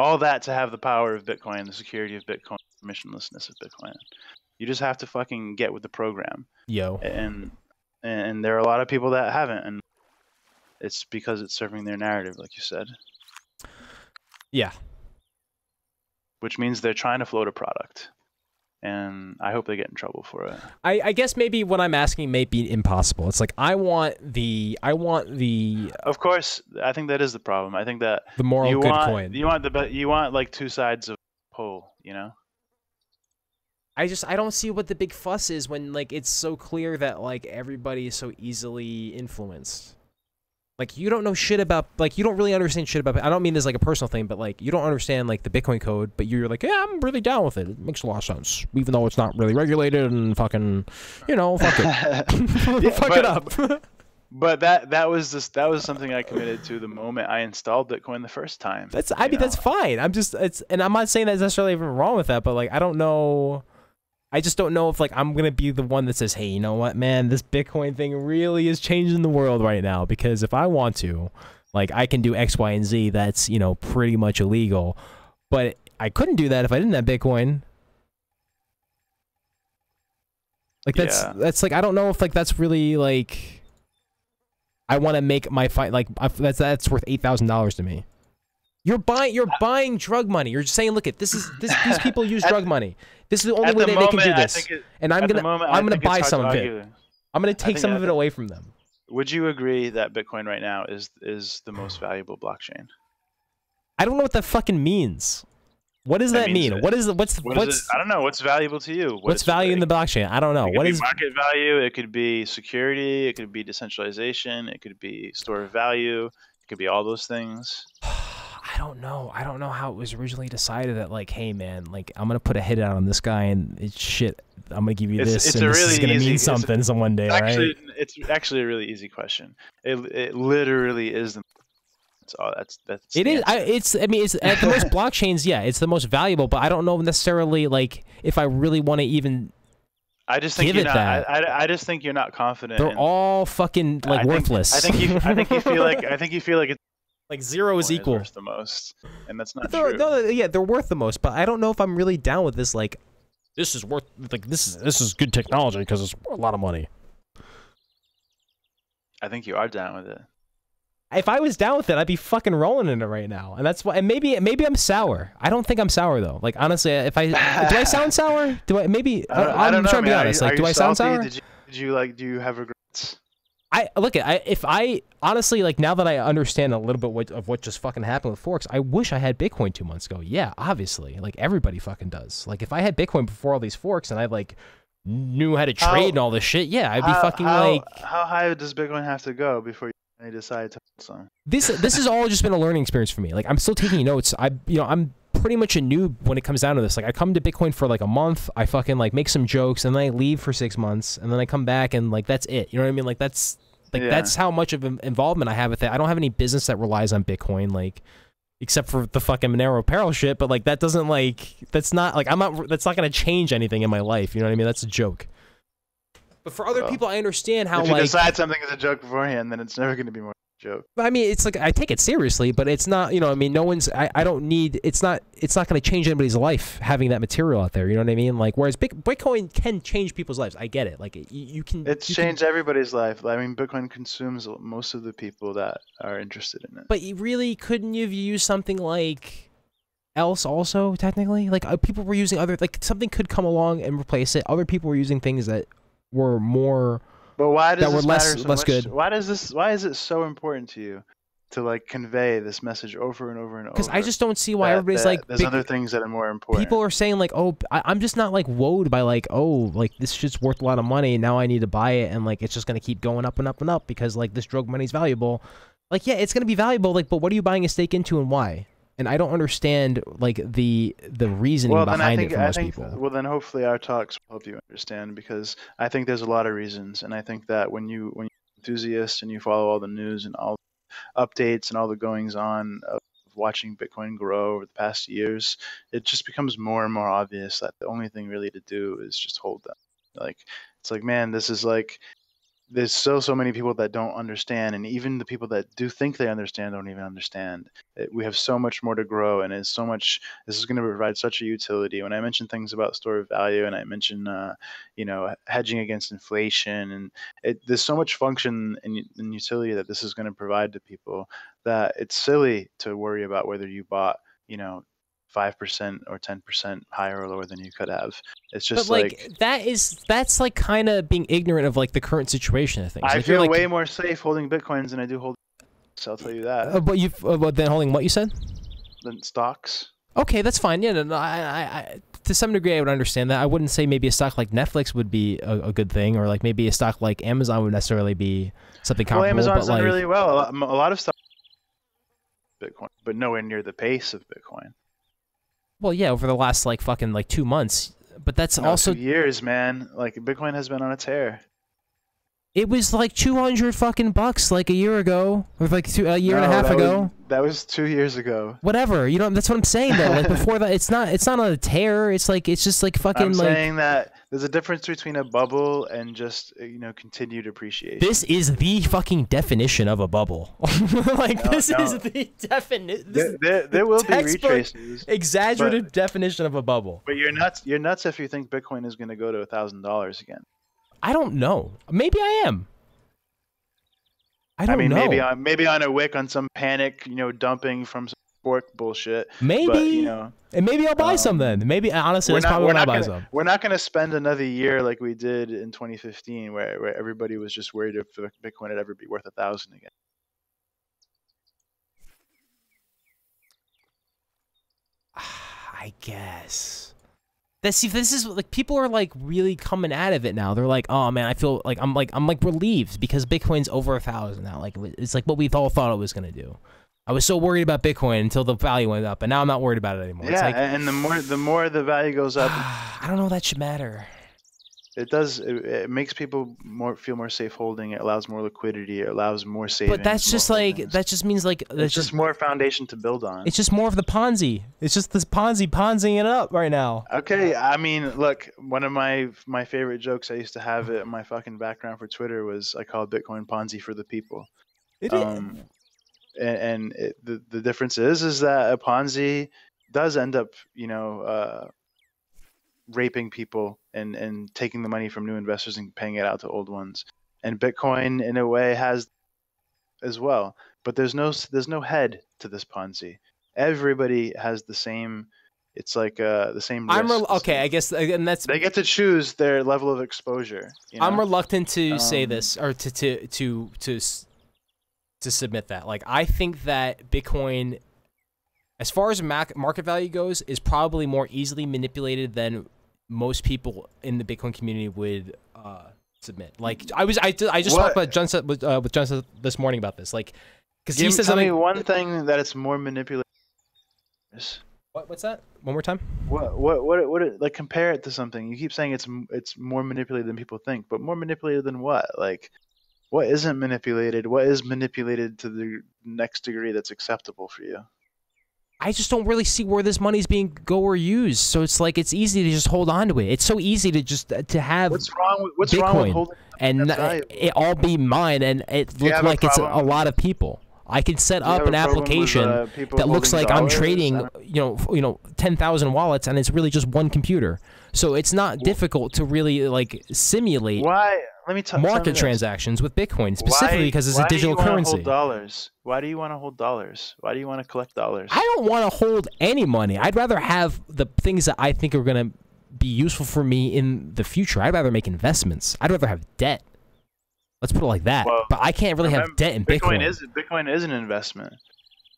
all that to have the power of Bitcoin, the security of Bitcoin, permissionlessness of Bitcoin. You just have to fucking get with the program. Yo. And and there are a lot of people that haven't, and it's because it's serving their narrative, like you said. Yeah. Which means they're trying to float a product and I hope they get in trouble for it. I, I, guess maybe what I'm asking may be impossible. It's like I want the I want the. Of course, I think that is the problem. I think that the moral you good want, coin. You want the you want like two sides of pole, you know. I just I don't see what the big fuss is when like it's so clear that like everybody is so easily influenced. Like you don't know shit about like you don't really understand shit about. I don't mean this like a personal thing, but like you don't understand like the Bitcoin code, but you're like, yeah, I'm really down with it. It makes a lot of sense, even though it's not really regulated and fucking, you know, fuck it, yeah, fuck but, it up. but that that was just that was something I committed to the moment I installed Bitcoin the first time. That's I mean know? that's fine. I'm just it's and I'm not saying that's necessarily even wrong with that, but like I don't know. I just don't know if like I'm gonna be the one that says, "Hey, you know what, man? This Bitcoin thing really is changing the world right now." Because if I want to, like, I can do X, Y, and Z. That's you know pretty much illegal, but I couldn't do that if I didn't have Bitcoin. Like that's yeah. that's like I don't know if like that's really like I want to make my fight like that's that's worth eight thousand dollars to me. You're buying you're buying drug money. You're saying, look at this is this these people use drug money. This is the only way the they, moment, they, can do this. It, and I'm gonna moment, I'm gonna buy some of it. I'm gonna take some of it away from them. Would you agree that Bitcoin right now is is the most valuable blockchain? I don't know what that fucking means. What does that, that mean? It. What is what's what what's I don't know. What's valuable to you? What what's value in the blockchain? I don't know. What is market value? It could be security. It could be decentralization. It could be store of value. It could be all those things. I don't know. I don't know how it was originally decided that like, hey man, like I'm gonna put a hit out on this guy and it's shit. I'm gonna give you it's, this, it's and this really is gonna easy, mean something some one day, actually, right? It's actually a really easy question. It it literally is the. That's all. That's that's. It is. I, it's. I mean, it's at the most blockchains. Yeah, it's the most valuable, but I don't know necessarily like if I really want to even I just think you're not. I, I, I, just think you're not confident. They're all fucking like I worthless. Think, I think you. I think you feel like. I think you feel like it's like zero is equal. Is the most, and that's not true. No, yeah, they're worth the most, but I don't know if I'm really down with this. Like, this is worth like this is this is good technology because it's a lot of money. I think you are down with it. If I was down with it, I'd be fucking rolling in it right now, and that's why. And maybe maybe I'm sour. I don't think I'm sour though. Like honestly, if I do I sound sour? Do I maybe? I don't, I know, trying to be honest. You, like, do I sound sour? Did you, did you like? Do you have regrets? I look at I if I honestly like now that I understand a little bit what, of what just fucking happened with forks, I wish I had Bitcoin two months ago. Yeah, obviously, like everybody fucking does. Like if I had Bitcoin before all these forks and I like knew how to trade how, and all this shit, yeah, I'd be how, fucking how, like. How high does Bitcoin have to go before you decide to some? This this has all just been a learning experience for me. Like I'm still taking notes. I you know I'm pretty much a noob when it comes down to this. Like I come to Bitcoin for like a month, I fucking like make some jokes, and then I leave for six months, and then I come back and like that's it. You know what I mean? Like that's like yeah. that's how much of involvement I have with it. I don't have any business that relies on Bitcoin, like except for the fucking Monero apparel shit. But like that doesn't like that's not like I'm not that's not gonna change anything in my life. You know what I mean? That's a joke. But for other well, people, I understand how if you like decide something is a joke beforehand, then it's never gonna be more joke. I mean, it's like I take it seriously, but it's not. You know, I mean, no one's. I, I don't need. It's not. It's not going to change anybody's life having that material out there. You know what I mean? Like, whereas Bitcoin can change people's lives. I get it. Like, you, you can. It's you changed can, everybody's life. I mean, Bitcoin consumes most of the people that are interested in it. But you really couldn't you use something like else also technically like uh, people were using other like something could come along and replace it other people were using things that were more but why does that this were less matter so less much? good. Why does this? Why is it so important to you to like convey this message over and over and over? Because I just don't see why that, everybody's that like. There's big, other things that are more important. People are saying like, oh, I, am just not like woed by like, oh, like this shit's worth a lot of money. Now I need to buy it, and like it's just gonna keep going up and up and up because like this drug money's valuable. Like yeah, it's gonna be valuable. Like, but what are you buying a stake into and why? And I don't understand like the the reasoning well, behind think, it for most think, people. Well, then hopefully our talks will help you understand because I think there's a lot of reasons, and I think that when you when you're enthusiast and you follow all the news and all the updates and all the goings on of watching Bitcoin grow over the past years, it just becomes more and more obvious that the only thing really to do is just hold them. Like it's like, man, this is like there's so so many people that don't understand, and even the people that do think they understand don't even understand. It, we have so much more to grow, and it's so much. This is going to provide such a utility. When I mention things about store of value, and I mention, uh, you know, hedging against inflation, and it, there's so much function and, and utility that this is going to provide to people that it's silly to worry about whether you bought, you know, five percent or ten percent higher or lower than you could have. It's just but like, like, that is that's like kind of being ignorant of like the current situation of things. I Like, feel like, way more safe holding bitcoins than I do hold. So I'll tell you that. Uh, but you, uh, but then holding what you said. than stocks. Okay, that's fine. Yeah, no, no, I, I, I, to some degree, I would understand that. I wouldn't say maybe a stock like Netflix would be a, a good thing, or like maybe a stock like Amazon would necessarily be something Well. Amazon's but done like, really well. A lot, a lot of stuff. Bitcoin, but nowhere near the pace of Bitcoin. Well, yeah, over the last like fucking like two months. But that's No, also years, man. Like Bitcoin has been on a tear. It was like two hundred fucking bucks like a year ago, or like two, a year and a half that ago. was- that was two years ago. Whatever, you know. That's what I'm saying though. Like before that, it's not. It's not on a tear. It's like it's just like fucking I'm like. saying that there's a difference between a bubble and just uh, you know continued appreciation. This is the fucking definition of a bubble. like No, this no. is the definition. there, there, there will be retraces, exaggerated definition of a bubble. but you're nuts. You're nuts if you think Bitcoin is going to go to a thousand dollars again. I don't know. Maybe I am. I don't I mean, know. maybe on maybe on a wick on some panic, you know, dumping from some fork bullshit. maybe, But you know, and maybe I'll buy some um, then. Maybe honestly, we're that's not, probably when I'll buy gonna, some. We're not going to spend another year like we did in 2015, where, where everybody was just worried if Bitcoin would ever be worth a thousand again. I guess. That see, this is like people are like really coming out of it now. They're like, oh man, I feel like I'm like I'm like relieved because Bitcoin's over a thousand now. Like it's like what we all thought it was gonna do. I was so worried about Bitcoin until the value went up, and now I'm not worried about it anymore. yeah, It's like, and the more the more the value goes up, I don't know that should matter. It does. It, it makes people more feel more safe holding. It allows more liquidity. It allows more savings. But that's just like holdings. that just means like that's It's just more foundation to build on. It's just more of the Ponzi. It's just this Ponzi Ponziing it up right now. Okay, I mean, look, one of my my favorite jokes I used to have it in my fucking background for Twitter was I called Bitcoin Ponzi for the people. It Um, and and it, the the difference is is that a Ponzi does end up, you know, uh, raping people and and taking the money from new investors and paying it out to old ones. And Bitcoin, in a way, has as well. But there's no there's no head to this Ponzi. Everybody has the same. It's like uh, the same. I'm re- okay. I guess and that's they get to choose their level of exposure. You know? I'm reluctant to say Um, this or to to to to to submit that. Like I think that Bitcoin, as far as mac- market value goes, is probably more easily manipulated than most people in the Bitcoin community would uh, submit. Like I was, I, I just What- talked about Junseth with, uh, with Junseth this morning about this. Like because he says tell me one thing that it's more manipulative. What, what's that? One more time. What what what what like compare it to something? You keep saying it's it's more manipulated than people think, but more manipulated than what? Like what isn't manipulated? What is manipulated to the next degree that's acceptable for you? I just don't really see where this money's being go or used. So it's like it's easy to just hold on to it. It's so easy to just uh, to have What's wrong with what's wrong with Bitcoin. holding? and it all be mine and it look have a like it's a, a lot of people. I could set up an a problem with, application uh, that looks like I'm trading, you know, you know, 10,000 wallets and it's really just one computer. So it's not difficult to really like simulate Why? Let me t- tell me market transactions with Bitcoin specifically Why- because it's why a digital do you wanna currency. Hold dollars. Why do you want to hold dollars? Why do you want to collect dollars? I don't want to hold any money. I'd rather have the things that I think are going to be useful for me in the future. I'd rather make investments. I'd rather have debt. Let's put it like that. Well, but I can't really have debt in Bitcoin. Bitcoin is Bitcoin is an investment.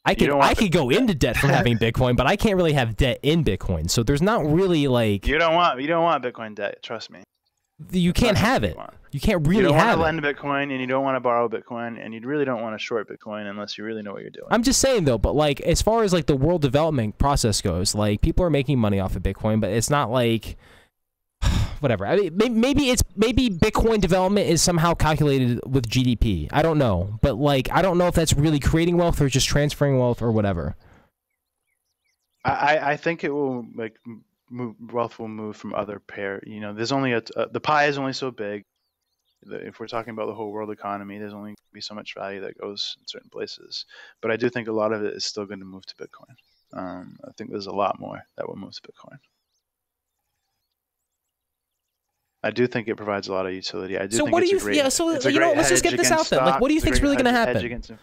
I could I could go into debt from having Bitcoin, but I can't really have debt in Bitcoin. So there's not really like You don't want you don't want Bitcoin debt. Trust me. you can't have it. you want. You can't you don't have want it. to lend Bitcoin and you don't want to borrow Bitcoin and you really don't want to short Bitcoin unless you really know what you're doing. I'm just saying though, but like as far as like the world development process goes, like people are making money off of Bitcoin, but it's not like whatever. I mean, maybe it's maybe Bitcoin development is somehow calculated with GDP. I don't know, but like I don't know if that's really creating wealth or just transferring wealth or whatever. I, I think it will like move, wealth will move from other pair. You know, there's only a uh, the pie is only so big. if we're talking about the whole world economy, there's only be so much value that goes in certain places. But I do think a lot of it is still going to move to Bitcoin. Um, I think there's a lot more that will move to Bitcoin. I do think it provides a lot of utility. I do. So think what do you? great, yeah. So you know, let's just get this out there. Like, what do you it's a really going to happen?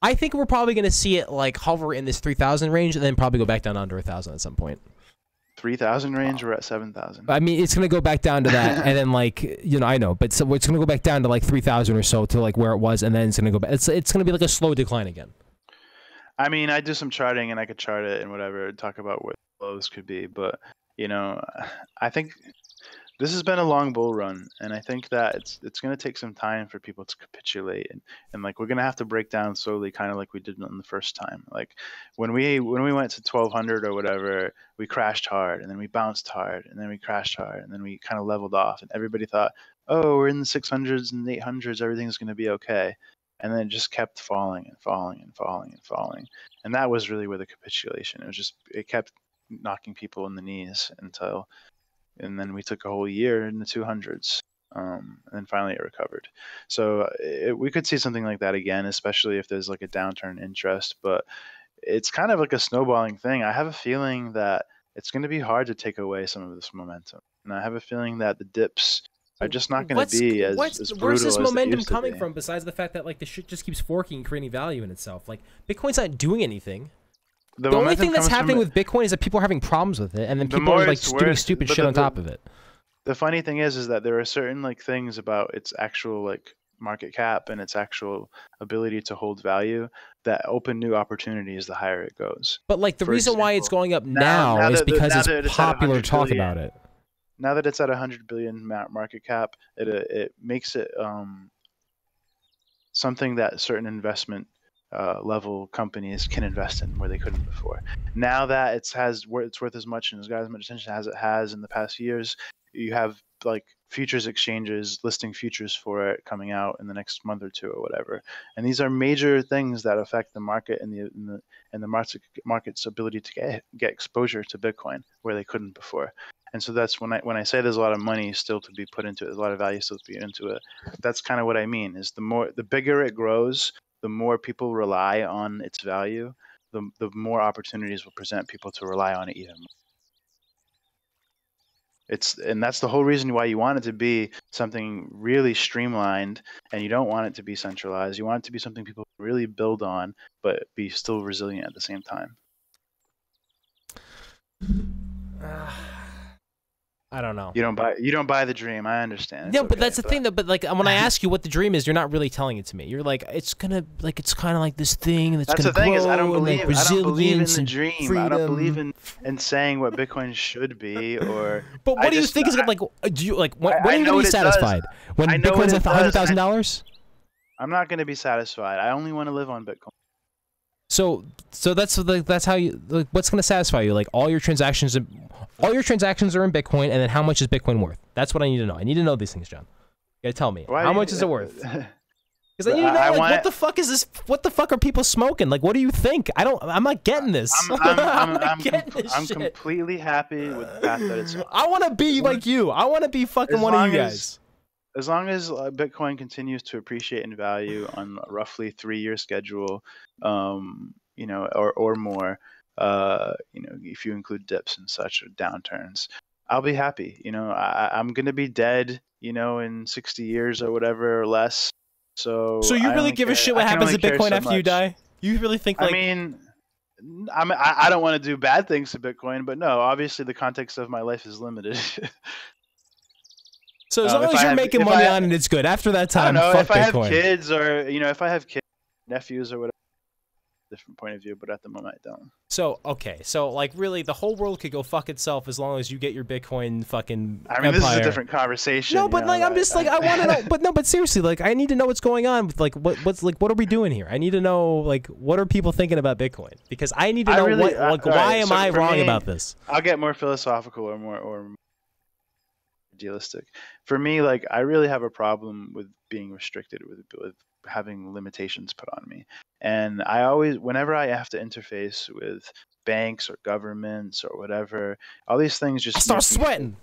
I think we're probably going to see it like hover in this three thousand range, and then probably go back down under a thousand at some point. Three thousand range, we're at seven thousand. I mean, it's going to go back down to that, and then like you know, I know, but so it's going to go back down to like three thousand or so to like where it was, and then it's going to go back. It's it's going to be like a slow decline again. I mean, I do some charting and I could chart it and whatever, talk about what lows could be, but you know, I think this has been a long bull run, and I think that it's it's going to take some time for people to capitulate, and, and like we're going to have to break down slowly, kind of like we did on the first time. Like when we when we went to 1200 or whatever, we crashed hard, and then we bounced hard, and then we crashed hard, and then we kind of leveled off, and everybody thought, oh, we're in the 600s and 800s, everything's going to be okay, and then it just kept falling and falling and falling and falling, and that was really where the capitulation. It was just it kept knocking people in the knees until and then we took a whole year in the 200s um, and then finally it recovered so it, we could see something like that again especially if there's like a downturn in interest but it's kind of like a snowballing thing i have a feeling that it's going to be hard to take away some of this momentum and i have a feeling that the dips are just not going to be as, what's- as where's this momentum coming from? Besides the fact that like the shit just keeps forking creating value in itself. Like Bitcoin's not doing anything. The, only thing that's happening with Bitcoin is that people are having problems with it, and then The people are like doing worth- stupid shit the- on top of it. the funny thing is is that there are certain like things about its actual like market cap and its actual ability to hold value that open new opportunities the higher it goes But like the For reason why it's going up now- now, now is the- because now it's it's popular to talk billion, about it. now that it's at 100 billion market cap it it makes it um something that certain investment uh, level companies can invest in where they couldn't before. Now that it's has it's worth as much and has got as much attention as it has in the past years, you have like futures exchanges listing futures for it coming out in the next month or two or whatever. And these are major things that affect the market and the and the, and the market market's ability to get get exposure to Bitcoin where they couldn't before. And so that's when I when I say there's a lot of money still to be put into it, there's a lot of value still to be into it. That's kind of what I mean. Is the more the bigger it grows, the more people rely on its value, the the more opportunities will present people to rely on it even more. It's and that's the whole reason why you want it to be something really streamlined, and you don't want it to be centralized. You want it to be something people really build on, but be still resilient at the same time. Ah. I don't know. You don't buy you don't buy the dream. I understand. No, but okay, that's the thing. Though, but like when I ask you what the dream is, you're not really telling it to me. You're like, it's gonna like it's kind of like this thing that's, That's gonna the thing grow is I don't and, believe like, I don't believe in the and dream. I don't believe in in saying what Bitcoin should be or But what I do you just- think is gonna like? Do you like when, I- when are you gonna be it does. satisfied? When I Bitcoin's it at hundred and I- thousand dollars? I'm not going to be satisfied. I only want to live on Bitcoin. So so that's like that's how you like what's gonna satisfy you? Like all your transactions, all your transactions are in Bitcoin, and then how much is Bitcoin worth? That's what I need to know. I need to know these things, John. You gotta tell me Why how do you- much is it worth? Because I need to know like, want- what the fuck is this? What the fuck are people smoking? Like, what do you think? I don't. I'm not getting this. I'm, I'm, I'm, not I'm, getting com- this I'm shit. completely happy with the path that it's. I want to be like you. I want to be fucking As one of you guys. As long as uh, Bitcoin continues to appreciate in value on a roughly three-year schedule, um, you know, or or more, uh, you know, if you include dips and such or downturns, I'll be happy. You know, I, I'm gonna be dead, you know, in 60 years or whatever or less. So. So you I really give a shit what happens to Bitcoin so after you die? You really think like I mean, I'm, I, I don't want to do bad things to Bitcoin, but no, obviously the context of my life is limited. so? As uh, long as you're have- making money I- on it, it's good. After that I time, don't know fuck if I have kids or you know if I have kids, nephews or whatever. Different point of view, but at the moment I don't. So okay, so like really, the whole world could go fuck itself as long as you get your Bitcoin fucking. I mean, empire. this is a different conversation. No, but know, like I'm just like I want to know. But no, but seriously, like I need to know what's going on with like what what's like what are we doing here? I need to know like what are people thinking about Bitcoin because I need to know really- what like why right, am so I wrong me- about this? I'll get more philosophical or more or more idealistic. For me, like I really have a problem with being restricted with with having limitations put on me. And I always whenever I have to interface with banks or governments or whatever, all these things just I start make me- sweating.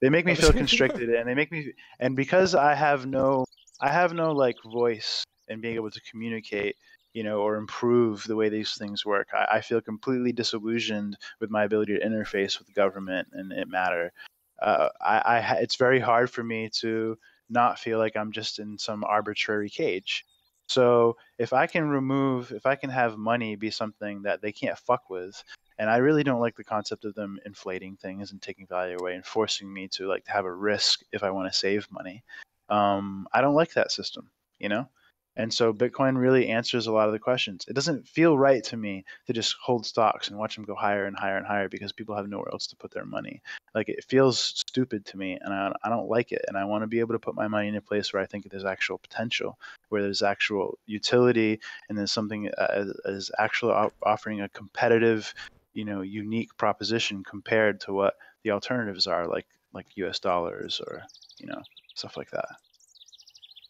They make me feel constricted, and they make me, and because I have no, I have no like voice in being able to communicate, you know, or improve the way these things work. I, I feel completely disillusioned with my ability to interface with government and it matter. Uh, I, I, it's very hard for me to not feel like I'm just in some arbitrary cage. So if I can remove, if I can have money be something that they can't fuck with, and I really don't like the concept of them inflating things and taking value away and forcing me to like have a risk if I want to save money. Um, I don't like that system, you know. And so Bitcoin really answers a lot of the questions. It doesn't feel right to me to just hold stocks and watch them go higher and higher and higher because people have nowhere else to put their money. Like it feels stupid to me and I, I don't like it. And I want to be able to put my money in a place where I think there's actual potential, where there's actual utility and there's something uh, as actually offering a competitive, you know, unique proposition compared to what the alternatives are like, like US dollars or, you know, stuff like that.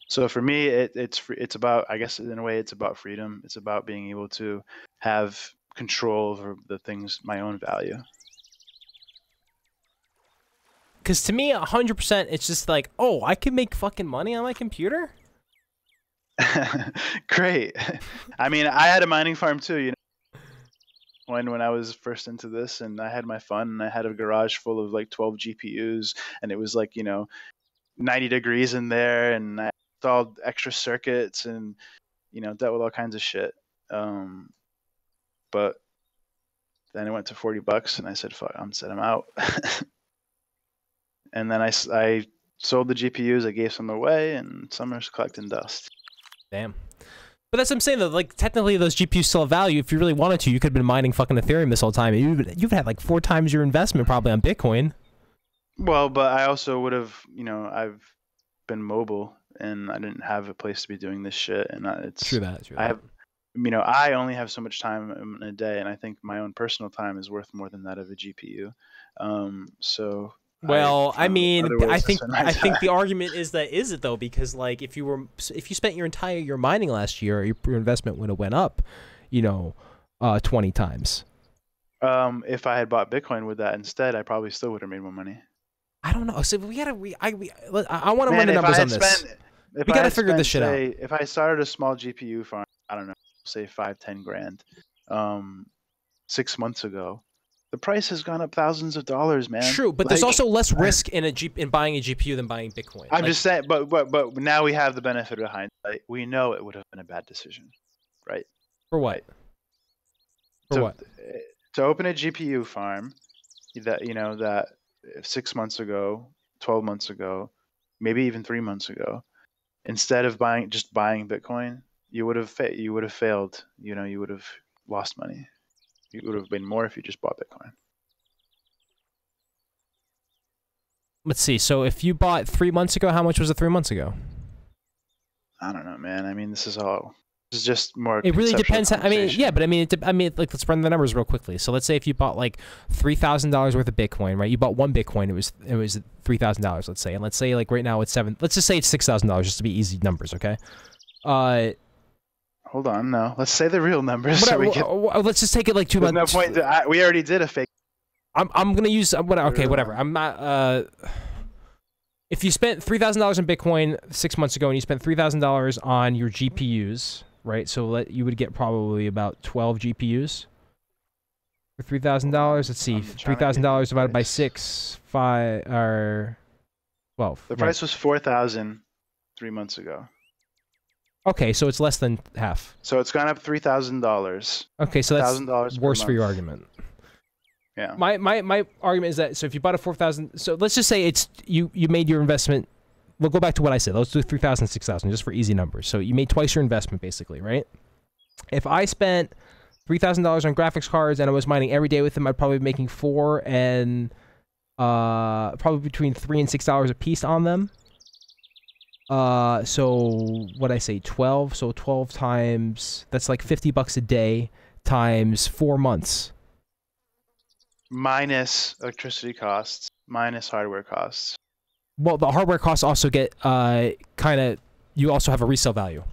So for me, it, it's it's about I guess in a way it's about freedom. It's about being able to have control over the things my own value. Because to me, hundred percent, it's just like, oh, I can make fucking money on my computer. Great. I mean, I had a mining farm too. You know, when when I was first into this, and I had my fun, and I had a garage full of like twelve GPUs, and it was like you know, ninety degrees in there, and I installed extra circuits and you know dealt with all kinds of shit. Um, but then it went to 40 bucks and I said, fuck, I'm said I'm out. and then I, I sold the GPUs, I gave some away and some are just collecting dust. Damn. But that's what I'm saying though. Like technically, those GPUs still have value. If you really wanted to, you could have been mining fucking Ethereum this whole time. You've you've had like four times your investment probably on Bitcoin. Well, but I also would have, you know, I've been mobile and I didn't have a place to be doing this shit. And it's true that. True I have, you know, I only have so much time in a day, and I think my own personal time is worth more than that of a GPU. Um, so. Well, I, I mean, I think I think the argument is that is it though because like if you were if you spent your entire year mining last year, your, your investment would have went up, you know, uh, twenty times. Um, if I had bought Bitcoin with that instead, I probably still would have made more money. I don't know. So we gotta. We I we, I want to run the numbers on this. We gotta figure spent, this shit say, out. If I started a small GPU farm, I don't know, say five, ten grand, um, six months ago, the price has gone up thousands of dollars, man. True, but like, there's also less risk in a G- in buying a GPU than buying Bitcoin. I'm like, just saying, but but but now we have the benefit of hindsight. We know it would have been a bad decision, right? For what? For to, what? To open a GPU farm, that you know that six months ago, twelve months ago, maybe even three months ago, instead of buying just buying Bitcoin, you would have fa- you would have failed. You know, you would have lost money. You would have been more if you just bought Bitcoin. Let's see. So if you bought three months ago, how much was it three months ago? I don't know, man. I mean, this is all is just more. It really depends. How, I mean, yeah, but I mean, it, I mean, like let's run the numbers real quickly. So let's say if you bought like three thousand dollars worth of Bitcoin, right? You bought one Bitcoin. It was it was three thousand dollars. Let's say, and let's say like right now it's seven. Let's just say it's six thousand dollars, just to be easy numbers, okay? Uh. Hold on, no. Let's say the real numbers. So can... Let's just take it like two months. No point. I, we already did a fake. I'm I'm gonna use what? Okay, whatever. I'm not. Uh, if you spent three thousand dollars in Bitcoin six months ago and you spent three thousand dollars on your GPUs, right? So let you would get probably about 12 GPUs for three thousand dollars. Let's see, three thousand dollars divided by six, five or twelve. The price right. was four thousand three months ago. Okay, so it's less than half. So it's gone up three thousand dollars. Okay, so that's $1, worse for your argument. Yeah. My my my argument is that so if you bought a four thousand, so let's just say it's you you made your investment we'll go back to what I said. Let's do 3,000, 6,000 just for easy numbers. So you made twice your investment basically, right? If I spent $3,000 on graphics cards and I was mining every day with them, I'd probably be making four and uh, probably between three and six dollars a piece on them. Uh, so what I say, 12. So 12 times, that's like 50 bucks a day times four months. Minus electricity costs, minus hardware costs well, the hardware costs also get uh, kind of. You also have a resale value.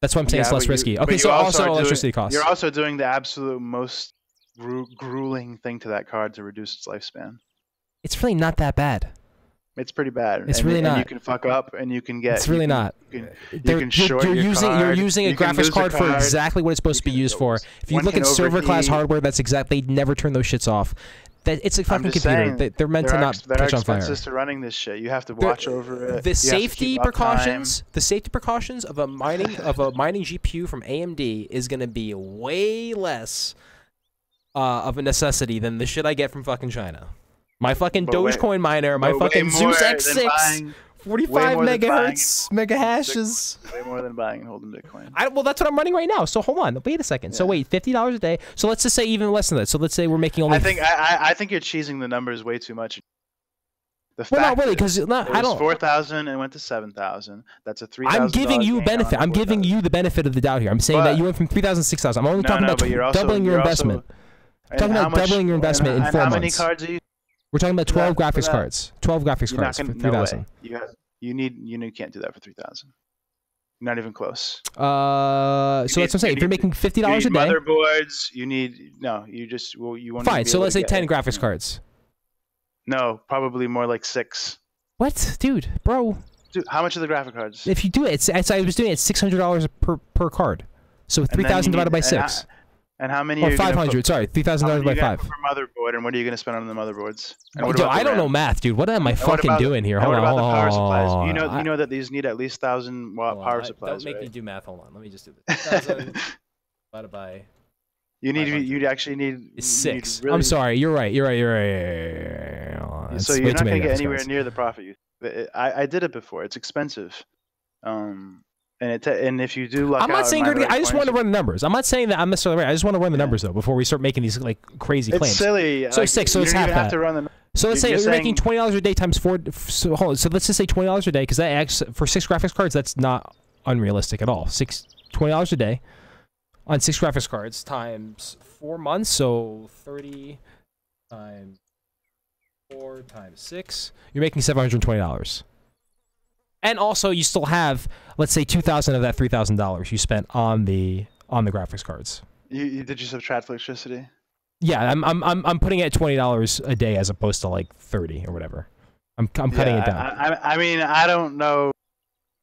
That's why I'm saying yeah, it's less you, risky. Okay, so also, electricity doing, costs. You're also doing the absolute most gru- grueling thing to that card to reduce its lifespan. It's really not that bad. It's pretty bad. It's and, really and not. You can fuck up, and you can get. It's really can- not. You can, you They're- you're, you're your using you're using a you graphics a card for exactly what it's supposed to be used for. If you look at server class hardware, that's exactly they never turn those shits off. That it's a fucking computer. saying, They- They're meant to not ex- there are catch on fire. expenses to running this shit. You have to watch over it. The to safety precautions the safety precautions of a mining of a mining GPU from AMD is going to be way less uh, of a necessity than the shit I get from fucking China. My fucking But Dogecoin miner, my fucking Zeus X6, buying- 45 more than buying megahertz, mega hashes. Way more than buying and holding Bitcoin. I, well, that's what I'm running right now. So hold on, wait a second. So wait, fifty dollars a day. So let's just say even less than that. So let's say we're making only. I think I, I I think you're cheesing the numbers way too much. The well, not really, is, because it I was don't. four thousand and went to seven thousand. That's a three. I'm giving you a benefit. I'm giving you the benefit of the doubt here. I'm saying that you went from three thousand to six thousand. I'm only No, talking no, about but also- doubling your you're also- investment. talking about doubling your investment in and four how many months. cards are you? We're talking about twelve that- graphics that- cards. Twelve graphics You're cards for gonna, three no You have, you need you need, can't do that for three thousand. Not even close. Uh, so need- that's what I'm saying. you If you're making fifty dollars a day, motherboards. You need no. You just well, you want. fine. So let's say ten graphics cards. No, probably more like six. What, dude, bro? Dude, how much are the graphic cards? If you do it, it's, it's I was doing it six hundred dollars per per card. So three you thousand divided by six. And how many? Or are you gonna five put- hundred. Sorry, three thousand How divided many by are you five. gonna put for motherboard, and what are you going to spend on the motherboards? And what Yo, about the I don't know math, dude. What am I And fucking about- doing here? And Hold what on, about the hold power on, supplies? You know, I- you know that these need at least thousand watt hold on, power I- supplies, Don't make right? me do math. Hold on. Let me just do this. 2,000 divided by you need, you actually need is you need six. Really, I'm sorry. You're right. You're right. You're right. Hold on, So it's you're not going to get anywhere cards. near the profit you. I I did it before. It's expensive. Um, and it and if you do I'm not saying mine you're the gonna, right I just want to run the numbers. I'm not saying that I'm necessarily right. I just want to run the numbers though before we start making these like crazy It's claims. silly. So like, six, so let's have that. to run the. So let's say You're you're, making twenty dollars a day times four. So hold on. So let's just say twenty dollars a day because that acts for six graphics cards. That's not unrealistic at all. Six twenty dollars a day on six graphics cards times four months. So thirty times four times six. You're making seven hundred twenty dollars. And also, you still have, let's say, two thousand of that three thousand dollars you spent on the on the graphics cards. You, you did you subtract electricity? Yeah, I'm I'm I'm, I'm putting it at twenty dollars a day as opposed to like thirty or whatever. I'm I'm cutting Yeah, it down. I, I, I mean, I don't know.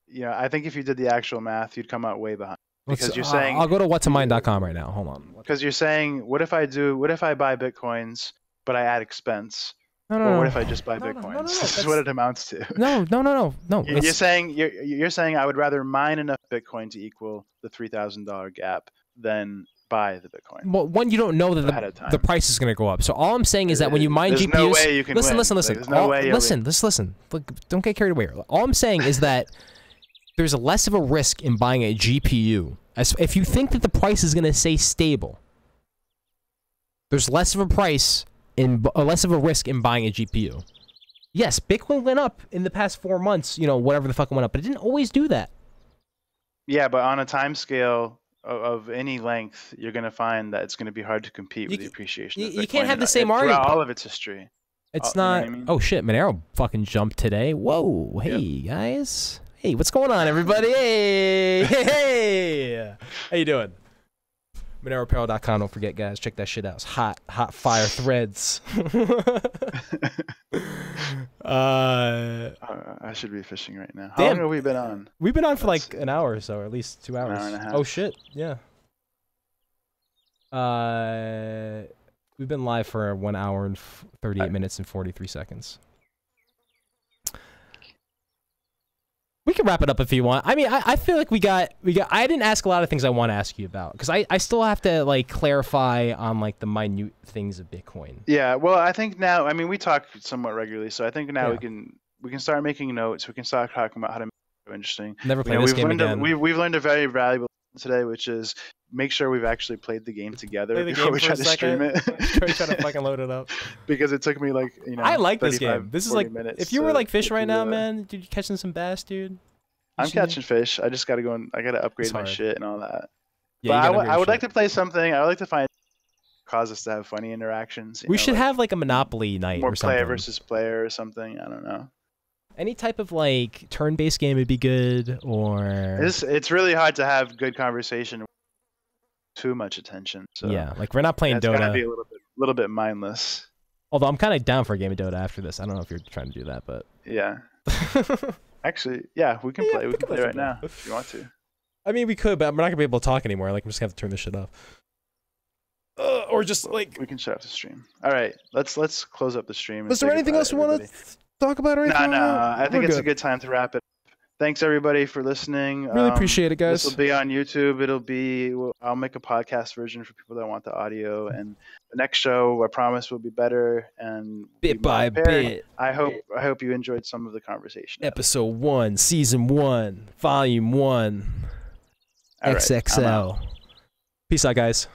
You know, I think if you did the actual math, you'd come out way behind. Let's- because you're uh, saying- I'll go to whattomine.com right now. Hold on. Because you're saying, what if I do? What if I buy bitcoins, but I add expense? No, no, Or no. what if I just buy No, no, bitcoins? no, no, no, This is what it amounts to. No, no, no, no, no. You- You're that's- saying you're you're saying I would rather mine enough Bitcoin to equal the three thousand dollar gap than buy the Bitcoin well, one, you don't know that the, the price is going to go up. So all I'm saying is that when you uh, mine There's GPUs, no way you can listen, win. listen, Like, listen. there's no All- way you'll listen, just listen. Look, don't get carried away. All I'm saying is that there's less of a risk in buying a GPU. As if you think that the price is going to stay stable, there's less of a price in uh, less of a risk in buying a GPU. Yes, Bitcoin went up in the past four months. You know, whatever the fuck it went up, but it didn't always do that. Yeah, but on a time scale of, of any length, you're going to find that it's going to be hard to compete You with the appreciation. you- you can't have the same throughout argument. all of its history. It's you know not. I mean? Oh shit, Monero fucking jumped today. Whoa, hey guys. Hey, what's going on, everybody? Hey, hey, hey. How you doing? MoneroApparel.com. Don't forget, guys. Check that shit out. It's hot, hot fire threads. uh, I should be fishing right now. How Damn. long have we been on? we've been on for That's- like an hour or so, or at least two hours. hour and a half. Oh shit, yeah. Uh, we've been live for one hour and thirty-eight I- minutes and forty-three seconds. We can wrap it up if you want. I mean, I, I feel like we got we got. I didn't ask a lot of things I want to ask you about because I, I still have to like clarify on like the minute things of Bitcoin. Yeah, well, I think now. I mean, we talk somewhat regularly, so I think now Yeah. we can we can start making notes. We can start talking about how to make it interesting. Never You know, this we've game learned a, we've we've learned a very valuable today, which is make sure we've actually played the game together Play the before game we try to stream it. Try to fucking load it up. because it took me like you know. I like this game. This is like if you were like fish right now, that. man, dude, you catching some bass, dude. I'm catching fish. I just got to go and I got to upgrade my shit and all that. Yeah, but I would- upgrade I would shit. like to play something. I would like to find cause us to have funny interactions. We know, should like have like a Monopoly night more or something. player versus player or something. I don't know. Any type of like turn-based game would be good, or It's it's really hard to have good conversation. with Too much attention. So yeah, like we're not playing it's gotta be a little bit little bit mindless. Although I'm kind of down for a game of Dota after this. I don't know if you're trying to do that, but Yeah. Actually, yeah, we can Yeah, play. We, we can play play right now if you want to. I mean, we could, but I'm not gonna be able to talk anymore. Like, I'm just gonna have to turn this shit off. Uh, or just like, We can shut off the stream. All right, let's let's close up the stream. was there anything else we want to talk about or No, anything? no. I think We're it's a good time to wrap it. up. Thanks everybody for listening. Really Um, appreciate it, guys. This will be on YouTube. It'll be I'll make a podcast version for people that want the audio, and the next show I promise will be better and bit by prepared. bit. I hope I hope you enjoyed some of the conversation. Episode one, season one, volume one, All right. XXL. Peace out, guys.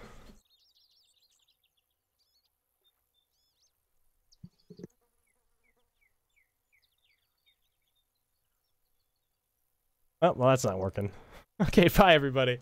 Oh, well, that's not working. Okay, bye, everybody.